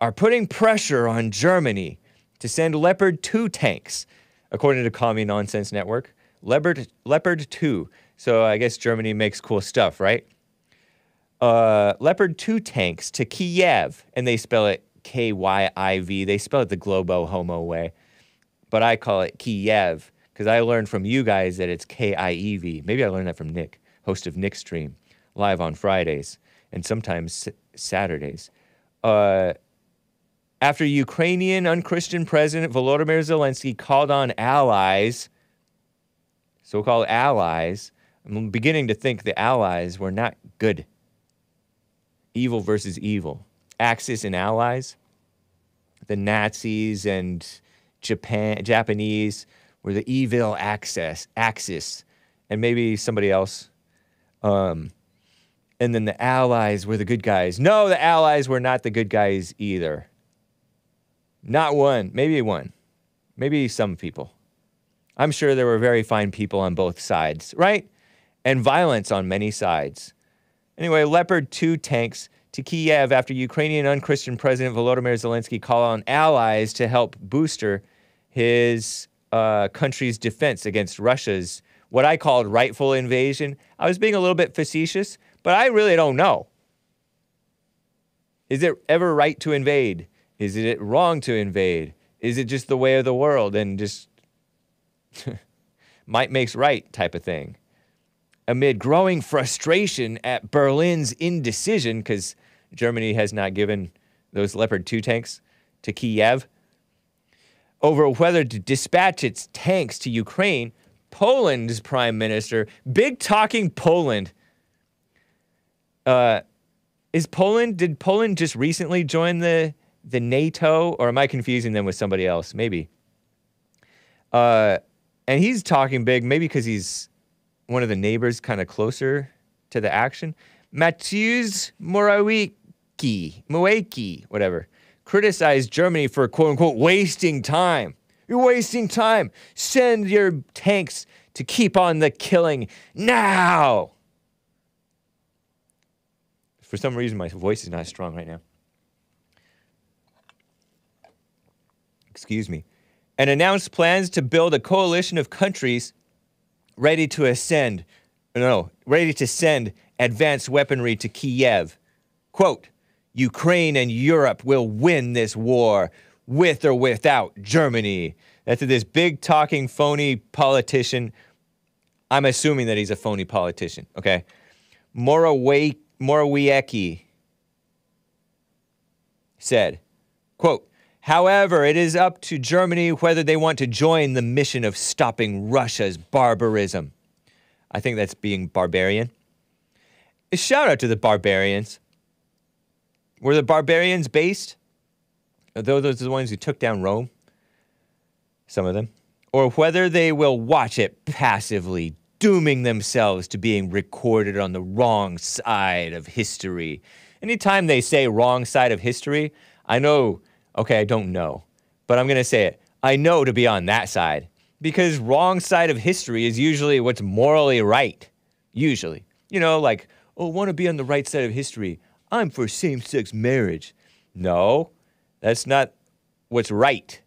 are putting pressure on Germany to send Leopard 2 tanks, according to Commie Nonsense Network. Leopard, Leopard 2. So I guess Germany makes cool stuff, right? Uh, Leopard 2 tanks to Kiev, and they spell it K Y I V. They spell it the Globo Homo way, but I call it Kiev because I learned from you guys that it's K I E V. Maybe I learned that from Nick, host of Nick Stream, live on Fridays and sometimes Saturdays. Uh, after Ukrainian unchristian President Volodymyr Zelensky called on allies, so called allies, I'm beginning to think the allies were not good. Evil versus evil. Axis and allies. The Nazis and Japan, Japanese were the evil Axis, Axis, and maybe somebody else. Um, and then the Allies were the good guys. No, the Allies were not the good guys either. Not one, maybe one, maybe some people. I'm sure there were very fine people on both sides, right? And violence on many sides. Anyway, Leopard 2 tanks to Kiev after Ukrainian unchristian President Volodymyr Zelensky called on allies to help booster his uh, country's defense against Russia's what I called rightful invasion. I was being a little bit facetious, but I really don't know. Is it ever right to invade? Is it wrong to invade? Is it just the way of the world and just might makes right type of thing? Amid growing frustration at Berlin's indecision, because Germany has not given those Leopard 2 tanks to Kiev, over whether to dispatch its tanks to Ukraine, Poland's prime minister, big talking Poland, uh, is Poland? Did Poland just recently join the the NATO, or am I confusing them with somebody else? Maybe. Uh, and he's talking big, maybe because he's one of the neighbors, kind of closer to the action. Mateusz Morawiecki, Morawiecki, whatever, criticized Germany for quote unquote wasting time. You're wasting time. Send your tanks to keep on the killing now. For some reason, my voice is not strong right now. Excuse me. And announced plans to build a coalition of countries ready to ascend, no, ready to send advanced weaponry to Kiev. Quote, Ukraine and Europe will win this war with or without Germany. That's this big talking phony politician. I'm assuming that he's a phony politician, okay? Morawiecki said, quote, However, it is up to Germany whether they want to join the mission of stopping Russia's barbarism. I think that's being barbarian. Shout out to the barbarians. Were the barbarians based? Are those the ones who took down Rome? Some of them. Or whether they will watch it passively, dooming themselves to being recorded on the wrong side of history. Anytime they say wrong side of history, I know, okay, I don't know, but I'm going to say it. I know to be on that side because wrong side of history is usually what's morally right. Usually. You know, like, oh, want to be on the right side of history. I'm for same sex marriage. No, that's not what's right.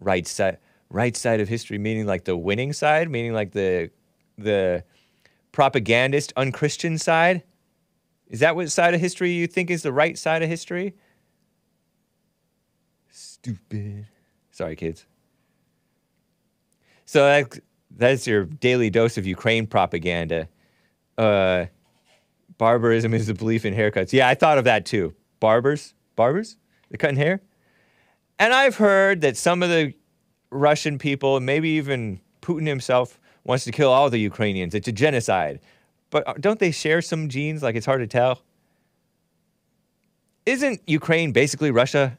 Right side. Right side of history, meaning like the winning side, meaning like the the propagandist, unchristian side? Is that what side of history you think is the right side of history? Stupid. Sorry, kids. So that, that's your daily dose of Ukraine propaganda. Uh, barbarism is the belief in haircuts. Yeah, I thought of that too. Barbers? Barbers? They're cutting hair? And I've heard that some of the Russian people, maybe even Putin himself, wants to kill all the Ukrainians. It's a genocide. But don't they share some genes? Like it's hard to tell. Isn't Ukraine basically Russia?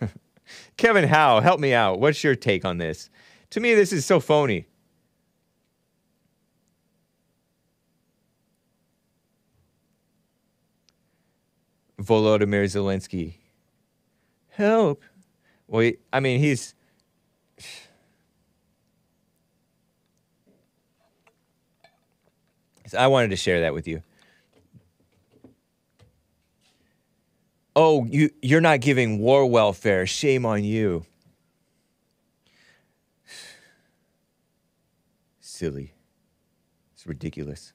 Kevin Howe, help me out. What's your take on this? To me, this is so phony. Volodymyr Zelensky. Help. Well, I mean, he's So I wanted to share that with you. Oh, you you're not giving war welfare. Shame on you. Silly. It's ridiculous.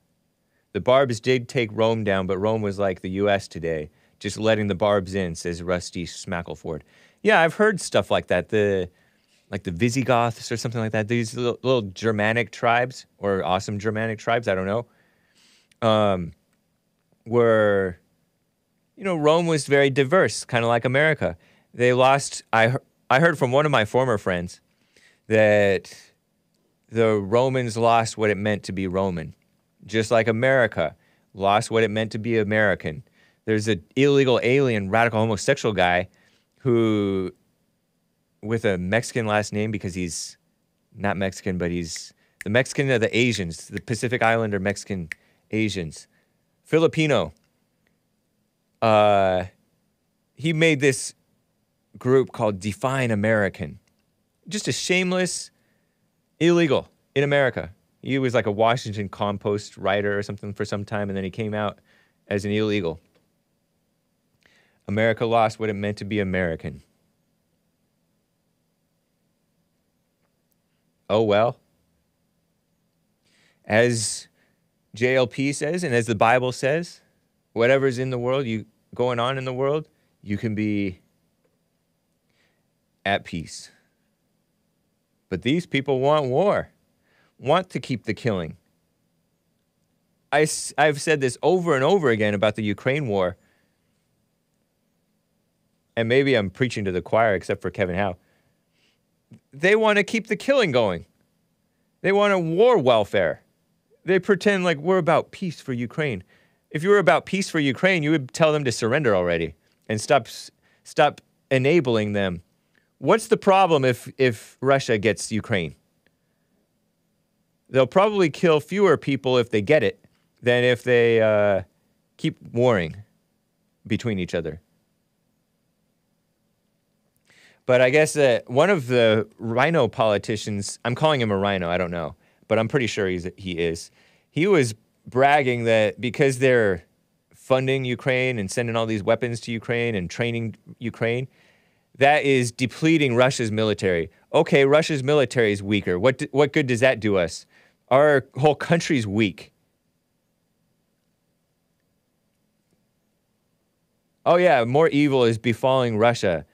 The Barbs did take Rome down, but Rome was like the US today, just letting the Barbs in, says Rusty Smackleford. Yeah, I've heard stuff like that. The like the Visigoths or something like that. These little, little Germanic tribes or awesome Germanic tribes, I don't know um, were, you know, Rome was very diverse, kind of like America. They lost. I I heard from one of my former friends that the Romans lost what it meant to be Roman, just like America lost what it meant to be American. There's an illegal alien, radical homosexual guy who, with a Mexican last name because he's not Mexican, but he's the Mexican of the Asians, the Pacific Islander Mexican Asians, Filipino. Uh, he made this group called Define American. Just a shameless illegal in America. He was like a Washington Compost writer or something for some time, and then he came out as an illegal. America lost what it meant to be American. Oh well. As JLP says, and as the Bible says, whatever's in the world, you going on in the world, you can be at peace. But these people want war, want to keep the killing. I, I've said this over and over again about the Ukraine war. And maybe I'm preaching to the choir, except for Kevin Howe. They want to keep the killing going. They want a war welfare. They pretend like we're about peace for Ukraine. If you were about peace for Ukraine, you would tell them to surrender already and stop, stop enabling them. What's the problem if, if Russia gets Ukraine? They'll probably kill fewer people if they get it than if they uh, keep warring between each other. But I guess that one of the RINO politicians, I'm calling him a RINO, I don't know, but I'm pretty sure he's, he is. He was bragging that because they're funding Ukraine and sending all these weapons to Ukraine and training Ukraine, that is depleting Russia's military. Okay, Russia's military is weaker. What, what good does that do us? Our whole country's weak. Oh, yeah, more evil is befalling Russia.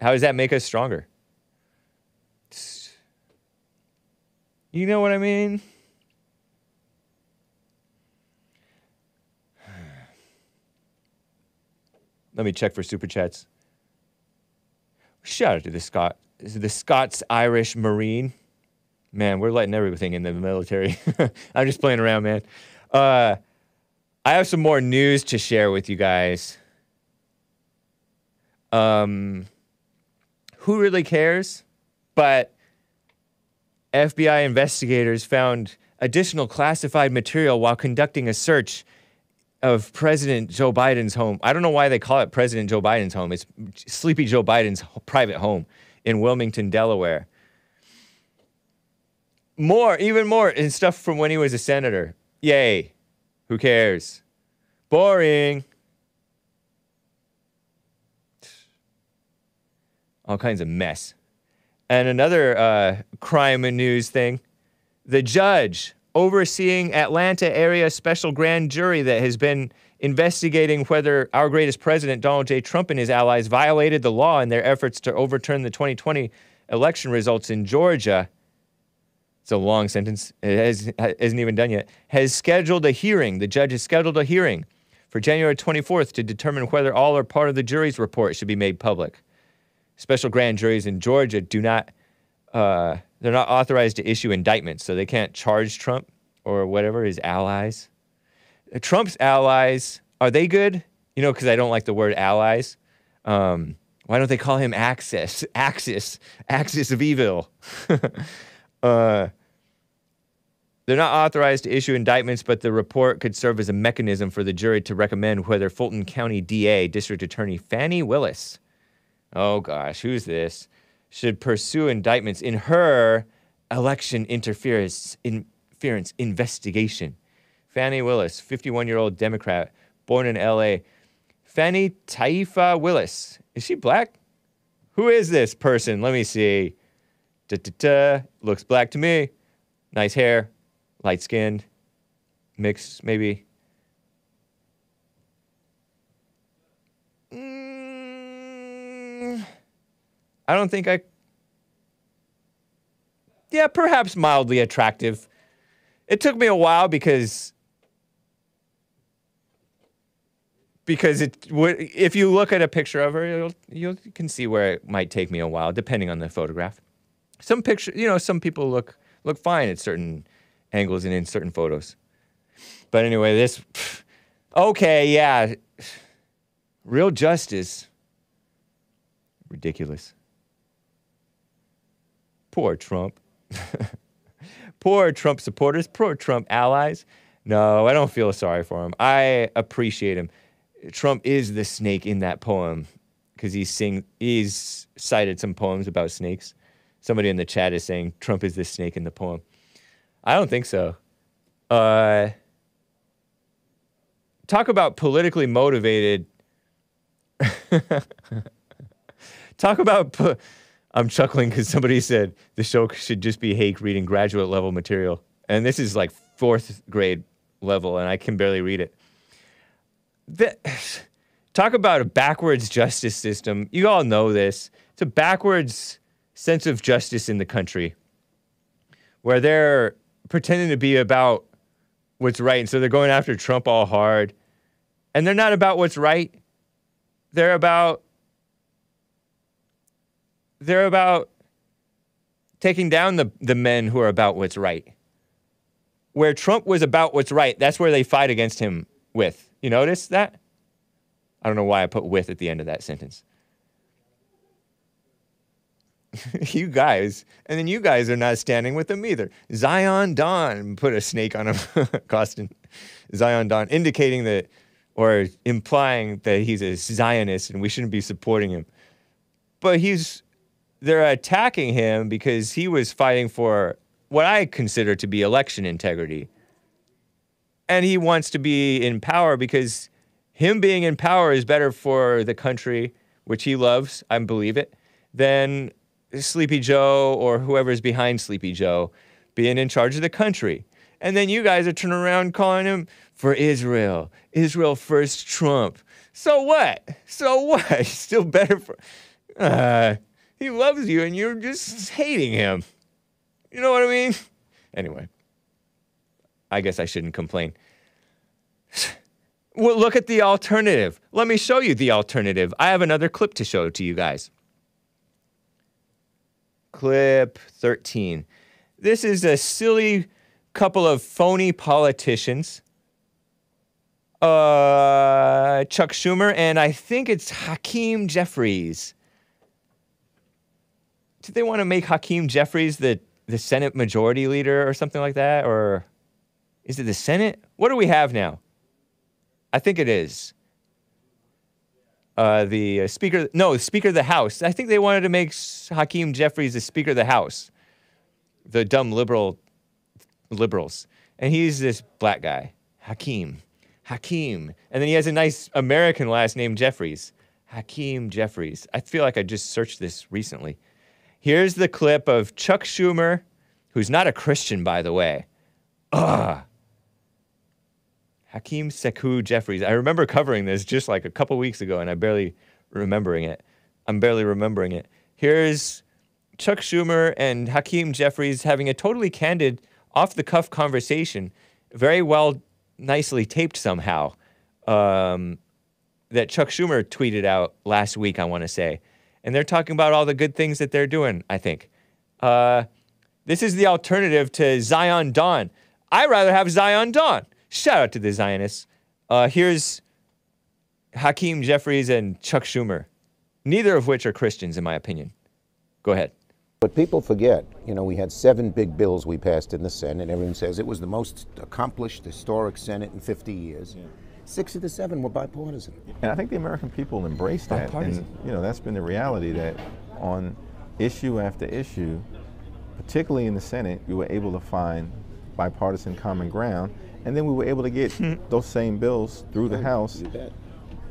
How does that make us stronger? You know what I mean? Let me check for super chats. Shout out to the Scot, the Scots Irish Marine. Man, we're letting everything in the military. I'm just playing around, man. Uh, I have some more news to share with you guys. Um, who really cares? But FBI investigators found additional classified material while conducting a search of President Joe Biden's home. I don't know why they call it President Joe Biden's home. It's Sleepy Joe Biden's private home in Wilmington, Delaware. More, even more, and stuff from when he was a senator. Yay. Who cares? Boring. All kinds of mess. And another uh, crime and news thing the judge overseeing Atlanta area special grand jury that has been investigating whether our greatest president, Donald J. Trump, and his allies violated the law in their efforts to overturn the 2020 election results in Georgia. It's a long sentence. It has, isn't even done yet. Has scheduled a hearing. The judge has scheduled a hearing for January 24th to determine whether all or part of the jury's report should be made public. Special grand juries in Georgia do not uh, they're not authorized to issue indictments, so they can't charge Trump or whatever his allies. Uh, Trump's allies are they good? You know, because I don't like the word allies. Um, why don't they call him Axis? Axis, Axis of evil. uh, they're not authorized to issue indictments, but the report could serve as a mechanism for the jury to recommend whether Fulton County DA, District Attorney Fani Willis, oh gosh, who's this? should pursue indictments in her election interference, interference investigation. Fani Willis, 51 year old Democrat, born in LA. Fani Taifa Willis. Is she black? Who is this person? Let me see. Da, da, da. Looks black to me. Nice hair, light skinned, mixed maybe. I don't think I. Yeah, perhaps mildly attractive. It took me a while because because it would if you look at a picture of her, you'll, you can see where it might take me a while, depending on the photograph. Some picture, you know, some people look look fine at certain angles and in certain photos. But anyway, this okay, yeah. Real justice. Ridiculous. Poor Trump. poor Trump supporters, poor Trump allies. No, I don't feel sorry for him. I appreciate him. Trump is the snake in that poem because he's sing he's cited some poems about snakes. Somebody in the chat is saying Trump is the snake in the poem. I don't think so. Uh, talk about politically motivated. talk about. Po- I'm chuckling because somebody said the show should just be Hake reading graduate level material, and this is like fourth grade level, and I can barely read it. The, talk about a backwards justice system. You all know this. It's a backwards sense of justice in the country where they're pretending to be about what's right. And so they're going after Trump all hard. And they're not about what's right. They're about they're about taking down the, the men who are about what's right. Where Trump was about what's right, that's where they fight against him with. You notice that? I don't know why I put with at the end of that sentence. you guys, and then you guys are not standing with them either. Zion Don put a snake on him, Costin. Zion Don, indicating that or implying that he's a Zionist and we shouldn't be supporting him. But he's they're attacking him because he was fighting for what I consider to be election integrity. And he wants to be in power because him being in power is better for the country, which he loves, I believe it, than Sleepy Joe or whoever's behind Sleepy Joe being in charge of the country. And then you guys are turning around calling him for Israel. Israel first Trump. So what? So what? Still better for. Uh, he loves you and you're just hating him. You know what I mean? Anyway, I guess I shouldn't complain. well, look at the alternative. Let me show you the alternative. I have another clip to show to you guys. Clip 13. This is a silly couple of phony politicians. Uh, Chuck Schumer and I think it's Hakeem Jeffries. Did they want to make Hakeem Jeffries the, the Senate Majority Leader or something like that? Or is it the Senate? What do we have now? I think it is. Uh, the uh, Speaker, no, Speaker of the House. I think they wanted to make Hakeem Jeffries the Speaker of the House. The dumb liberal liberals. And he's this black guy, Hakeem. Hakeem. And then he has a nice American last name, Jeffries. Hakeem Jeffries. I feel like I just searched this recently. Here's the clip of Chuck Schumer, who's not a Christian, by the way. Ugh. Hakeem Sekou Jeffries. I remember covering this just like a couple weeks ago, and I'm barely remembering it. I'm barely remembering it. Here's Chuck Schumer and Hakeem Jeffries having a totally candid, off the cuff conversation, very well, nicely taped somehow, um, that Chuck Schumer tweeted out last week, I want to say. And they're talking about all the good things that they're doing, I think. Uh, this is the alternative to Zion Don. I'd rather have Zion Don. Shout out to the Zionists. Uh, here's Hakeem Jeffries and Chuck Schumer, neither of which are Christians, in my opinion. Go ahead. But people forget, you know, we had seven big bills we passed in the Senate. And everyone says it was the most accomplished historic Senate in 50 years. Six of the seven were bipartisan. And I think the American people embraced that. Bipartisan. And, you know, that's been the reality that on issue after issue, particularly in the Senate, we were able to find bipartisan common ground. And then we were able to get those same bills through the House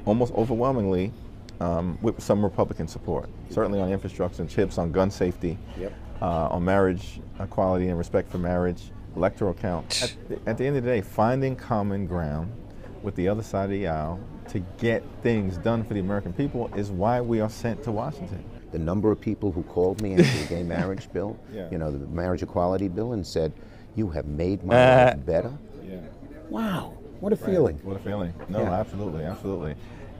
almost overwhelmingly um, with some Republican support. Certainly on infrastructure and chips, on gun safety, Yep. uh, on marriage equality and respect for marriage, electoral count. At the, at the end of the day, finding common ground with the other side of the aisle to get things done for the American people is why we are sent to Washington. The number of people who called me after the gay marriage bill, Yeah. you know, the marriage equality bill, and said, You have made my Uh, life better. Yeah. Wow, what a Right. feeling. What a feeling. No, Yeah. absolutely, absolutely.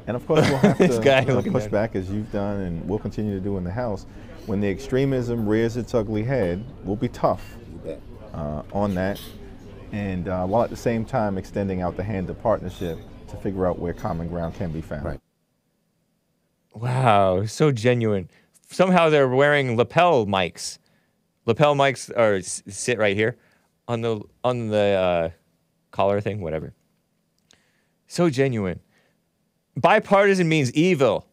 And of course, we'll have This to guy you know, push back as you've done, and we'll continue to do in the House. When the extremism rears its ugly head, we'll be tough uh, on that, and uh, while at the same time extending out the hand of partnership to figure out where common ground can be found. Right. Wow, so genuine. Somehow they're wearing lapel mics. Lapel mics are sit right here on the on the uh, collar thing, whatever. So genuine. Bipartisan means evil.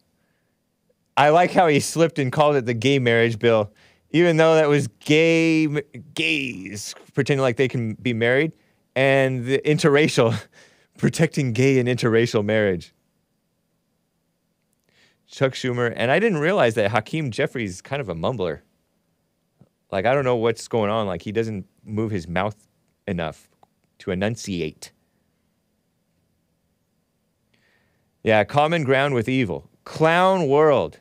I like how he slipped and called it the gay marriage bill, even though that was gay gays pretending like they can be married, and the interracial protecting gay and interracial marriage. Chuck Schumer, and I didn't realize that Hakeem Jeffries is kind of a mumbler. Like I don't know what's going on. Like he doesn't move his mouth enough to enunciate. Yeah, common ground with evil. Clown world.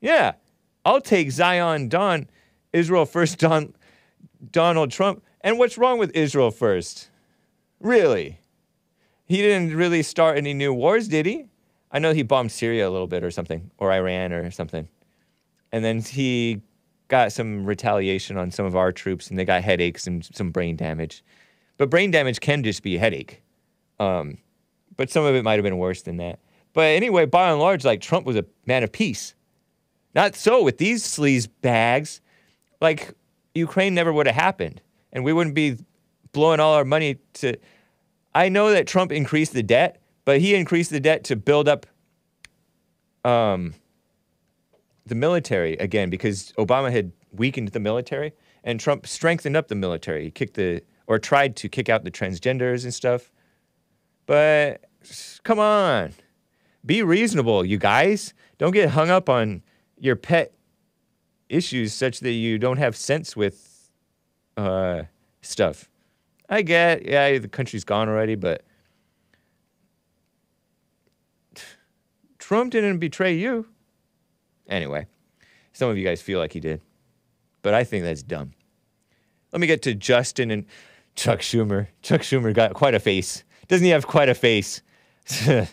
Yeah, I'll take Zion Don, Israel first Don, Donald Trump. And what's wrong with Israel first? Really? He didn't really start any new wars, did he? I know he bombed Syria a little bit or something, or Iran or something. And then he got some retaliation on some of our troops, and they got headaches and some brain damage. But brain damage can just be a headache. Um, but some of it might have been worse than that. But anyway, by and large, like Trump was a man of peace. Not so with these sleaze bags. Like Ukraine never would have happened, and we wouldn't be blowing all our money to. I know that Trump increased the debt, but he increased the debt to build up um, the military again because Obama had weakened the military, and Trump strengthened up the military. He kicked the or tried to kick out the transgenders and stuff. But come on, be reasonable, you guys. Don't get hung up on your pet issues such that you don't have sense with uh, stuff. I get, yeah, the country's gone already, but Trump didn't betray you. Anyway, some of you guys feel like he did, but I think that's dumb. Let me get to Justin and Chuck Schumer. Chuck Schumer got quite a face. Doesn't he have quite a face? They're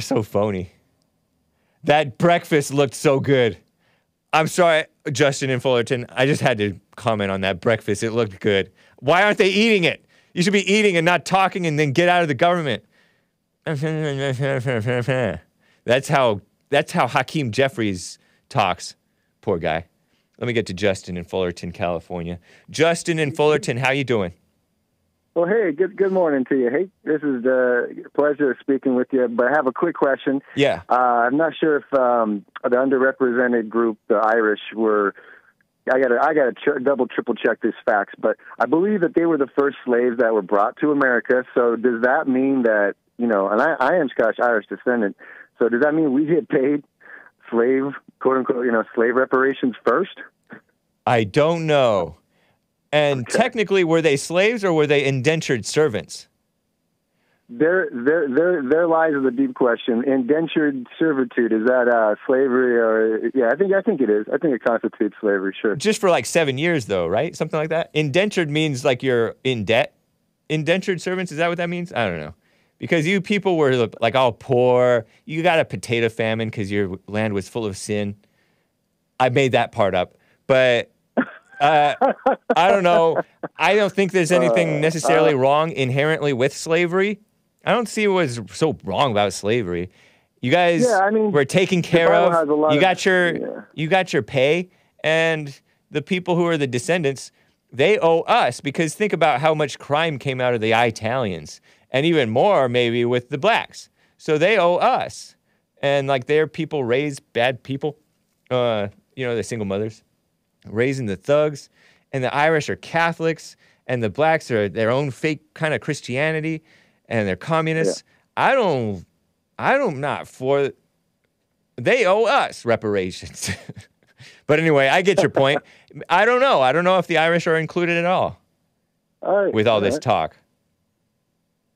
so phony. That breakfast looked so good. I'm sorry, Justin and Fullerton. I just had to comment on that breakfast. It looked good. Why aren't they eating it? You should be eating and not talking and then get out of the government. That's how that's how Hakeem Jeffries talks. Poor guy. Let me get to Justin in Fullerton, California. Justin in Fullerton, how you doing? Well, hey, good good morning to you. Hey, this is a pleasure of speaking with you. But I have a quick question. Yeah. Uh, I'm not sure if um, the underrepresented group, the Irish, were. I got to I got to ch- double triple check these facts, but I believe that they were the first slaves that were brought to America. So does that mean that you know? And I, I am Scottish Irish descendant. So does that mean we get paid slave quote unquote you know slave reparations first? I don't know. And technically, were they slaves or were they indentured servants? There, there, there, there lies the deep question. Indentured servitude is that uh, slavery or yeah? I think I think it is. I think it constitutes slavery. Sure. Just for like seven years, though, right? Something like that. Indentured means like you're in debt. Indentured servants, is that what that means? I don't know. Because you people were like all poor. You got a potato famine because your land was full of sin. I made that part up. But uh, I don't know. I don't think there's anything necessarily wrong inherently with slavery. I don't see what's so wrong about slavery. You guys Yeah, I mean, were taken care Bible has a of. You of- got your yeah. you got your pay, and the people who are the descendants, they owe us because think about how much crime came out of the Italians, and even more maybe with the blacks. So they owe us, and like their people raised bad people, uh, you know, the single mothers, raising the thugs, and the Irish are Catholics, and the blacks are their own fake kind of Christianity, and they're communists. I don't, I don't not for. They owe us reparations. but anyway, I get your point. I don't know. I don't know if the Irish are included at all All right. with all this right. talk.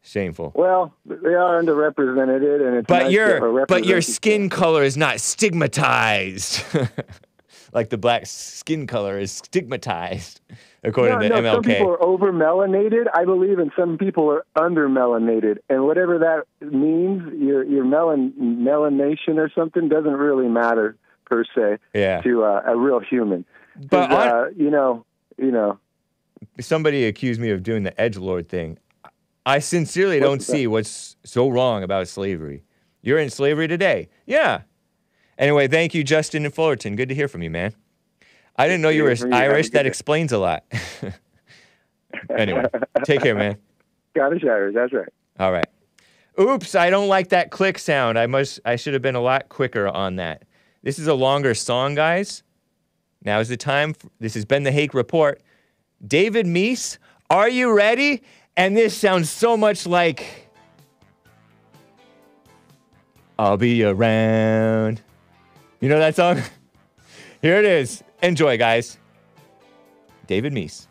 Shameful. Well, they are underrepresented, and it's But nice your but your skin color is not stigmatized. like the black skin color is stigmatized, according no, to no, MLK. Some people are over melanated, I believe, and some people are under melanated. And whatever that means, your your melan melanation or something doesn't really matter per se Yeah. to uh, a real human. But on- uh, you know, you know, Somebody accused me of doing the edge lord thing. I sincerely What's don't that? see what's so wrong about slavery. You're in slavery today. Yeah. Anyway, thank you, Justin and Fullerton. Good to hear from you, man. I didn't know you were Good to hear from you. Have a Irish. That explains a lot. anyway, take care, man. Scottish Irish, that's right. All right. Oops, I don't like that click sound. I must I should have been a lot quicker on that. This is a longer song, guys. Now is the time. f this has been the Hake Report. David Meece, are you ready? And this sounds so much like I'll be around. You know that song? Here it is. Enjoy, guys. David Meece.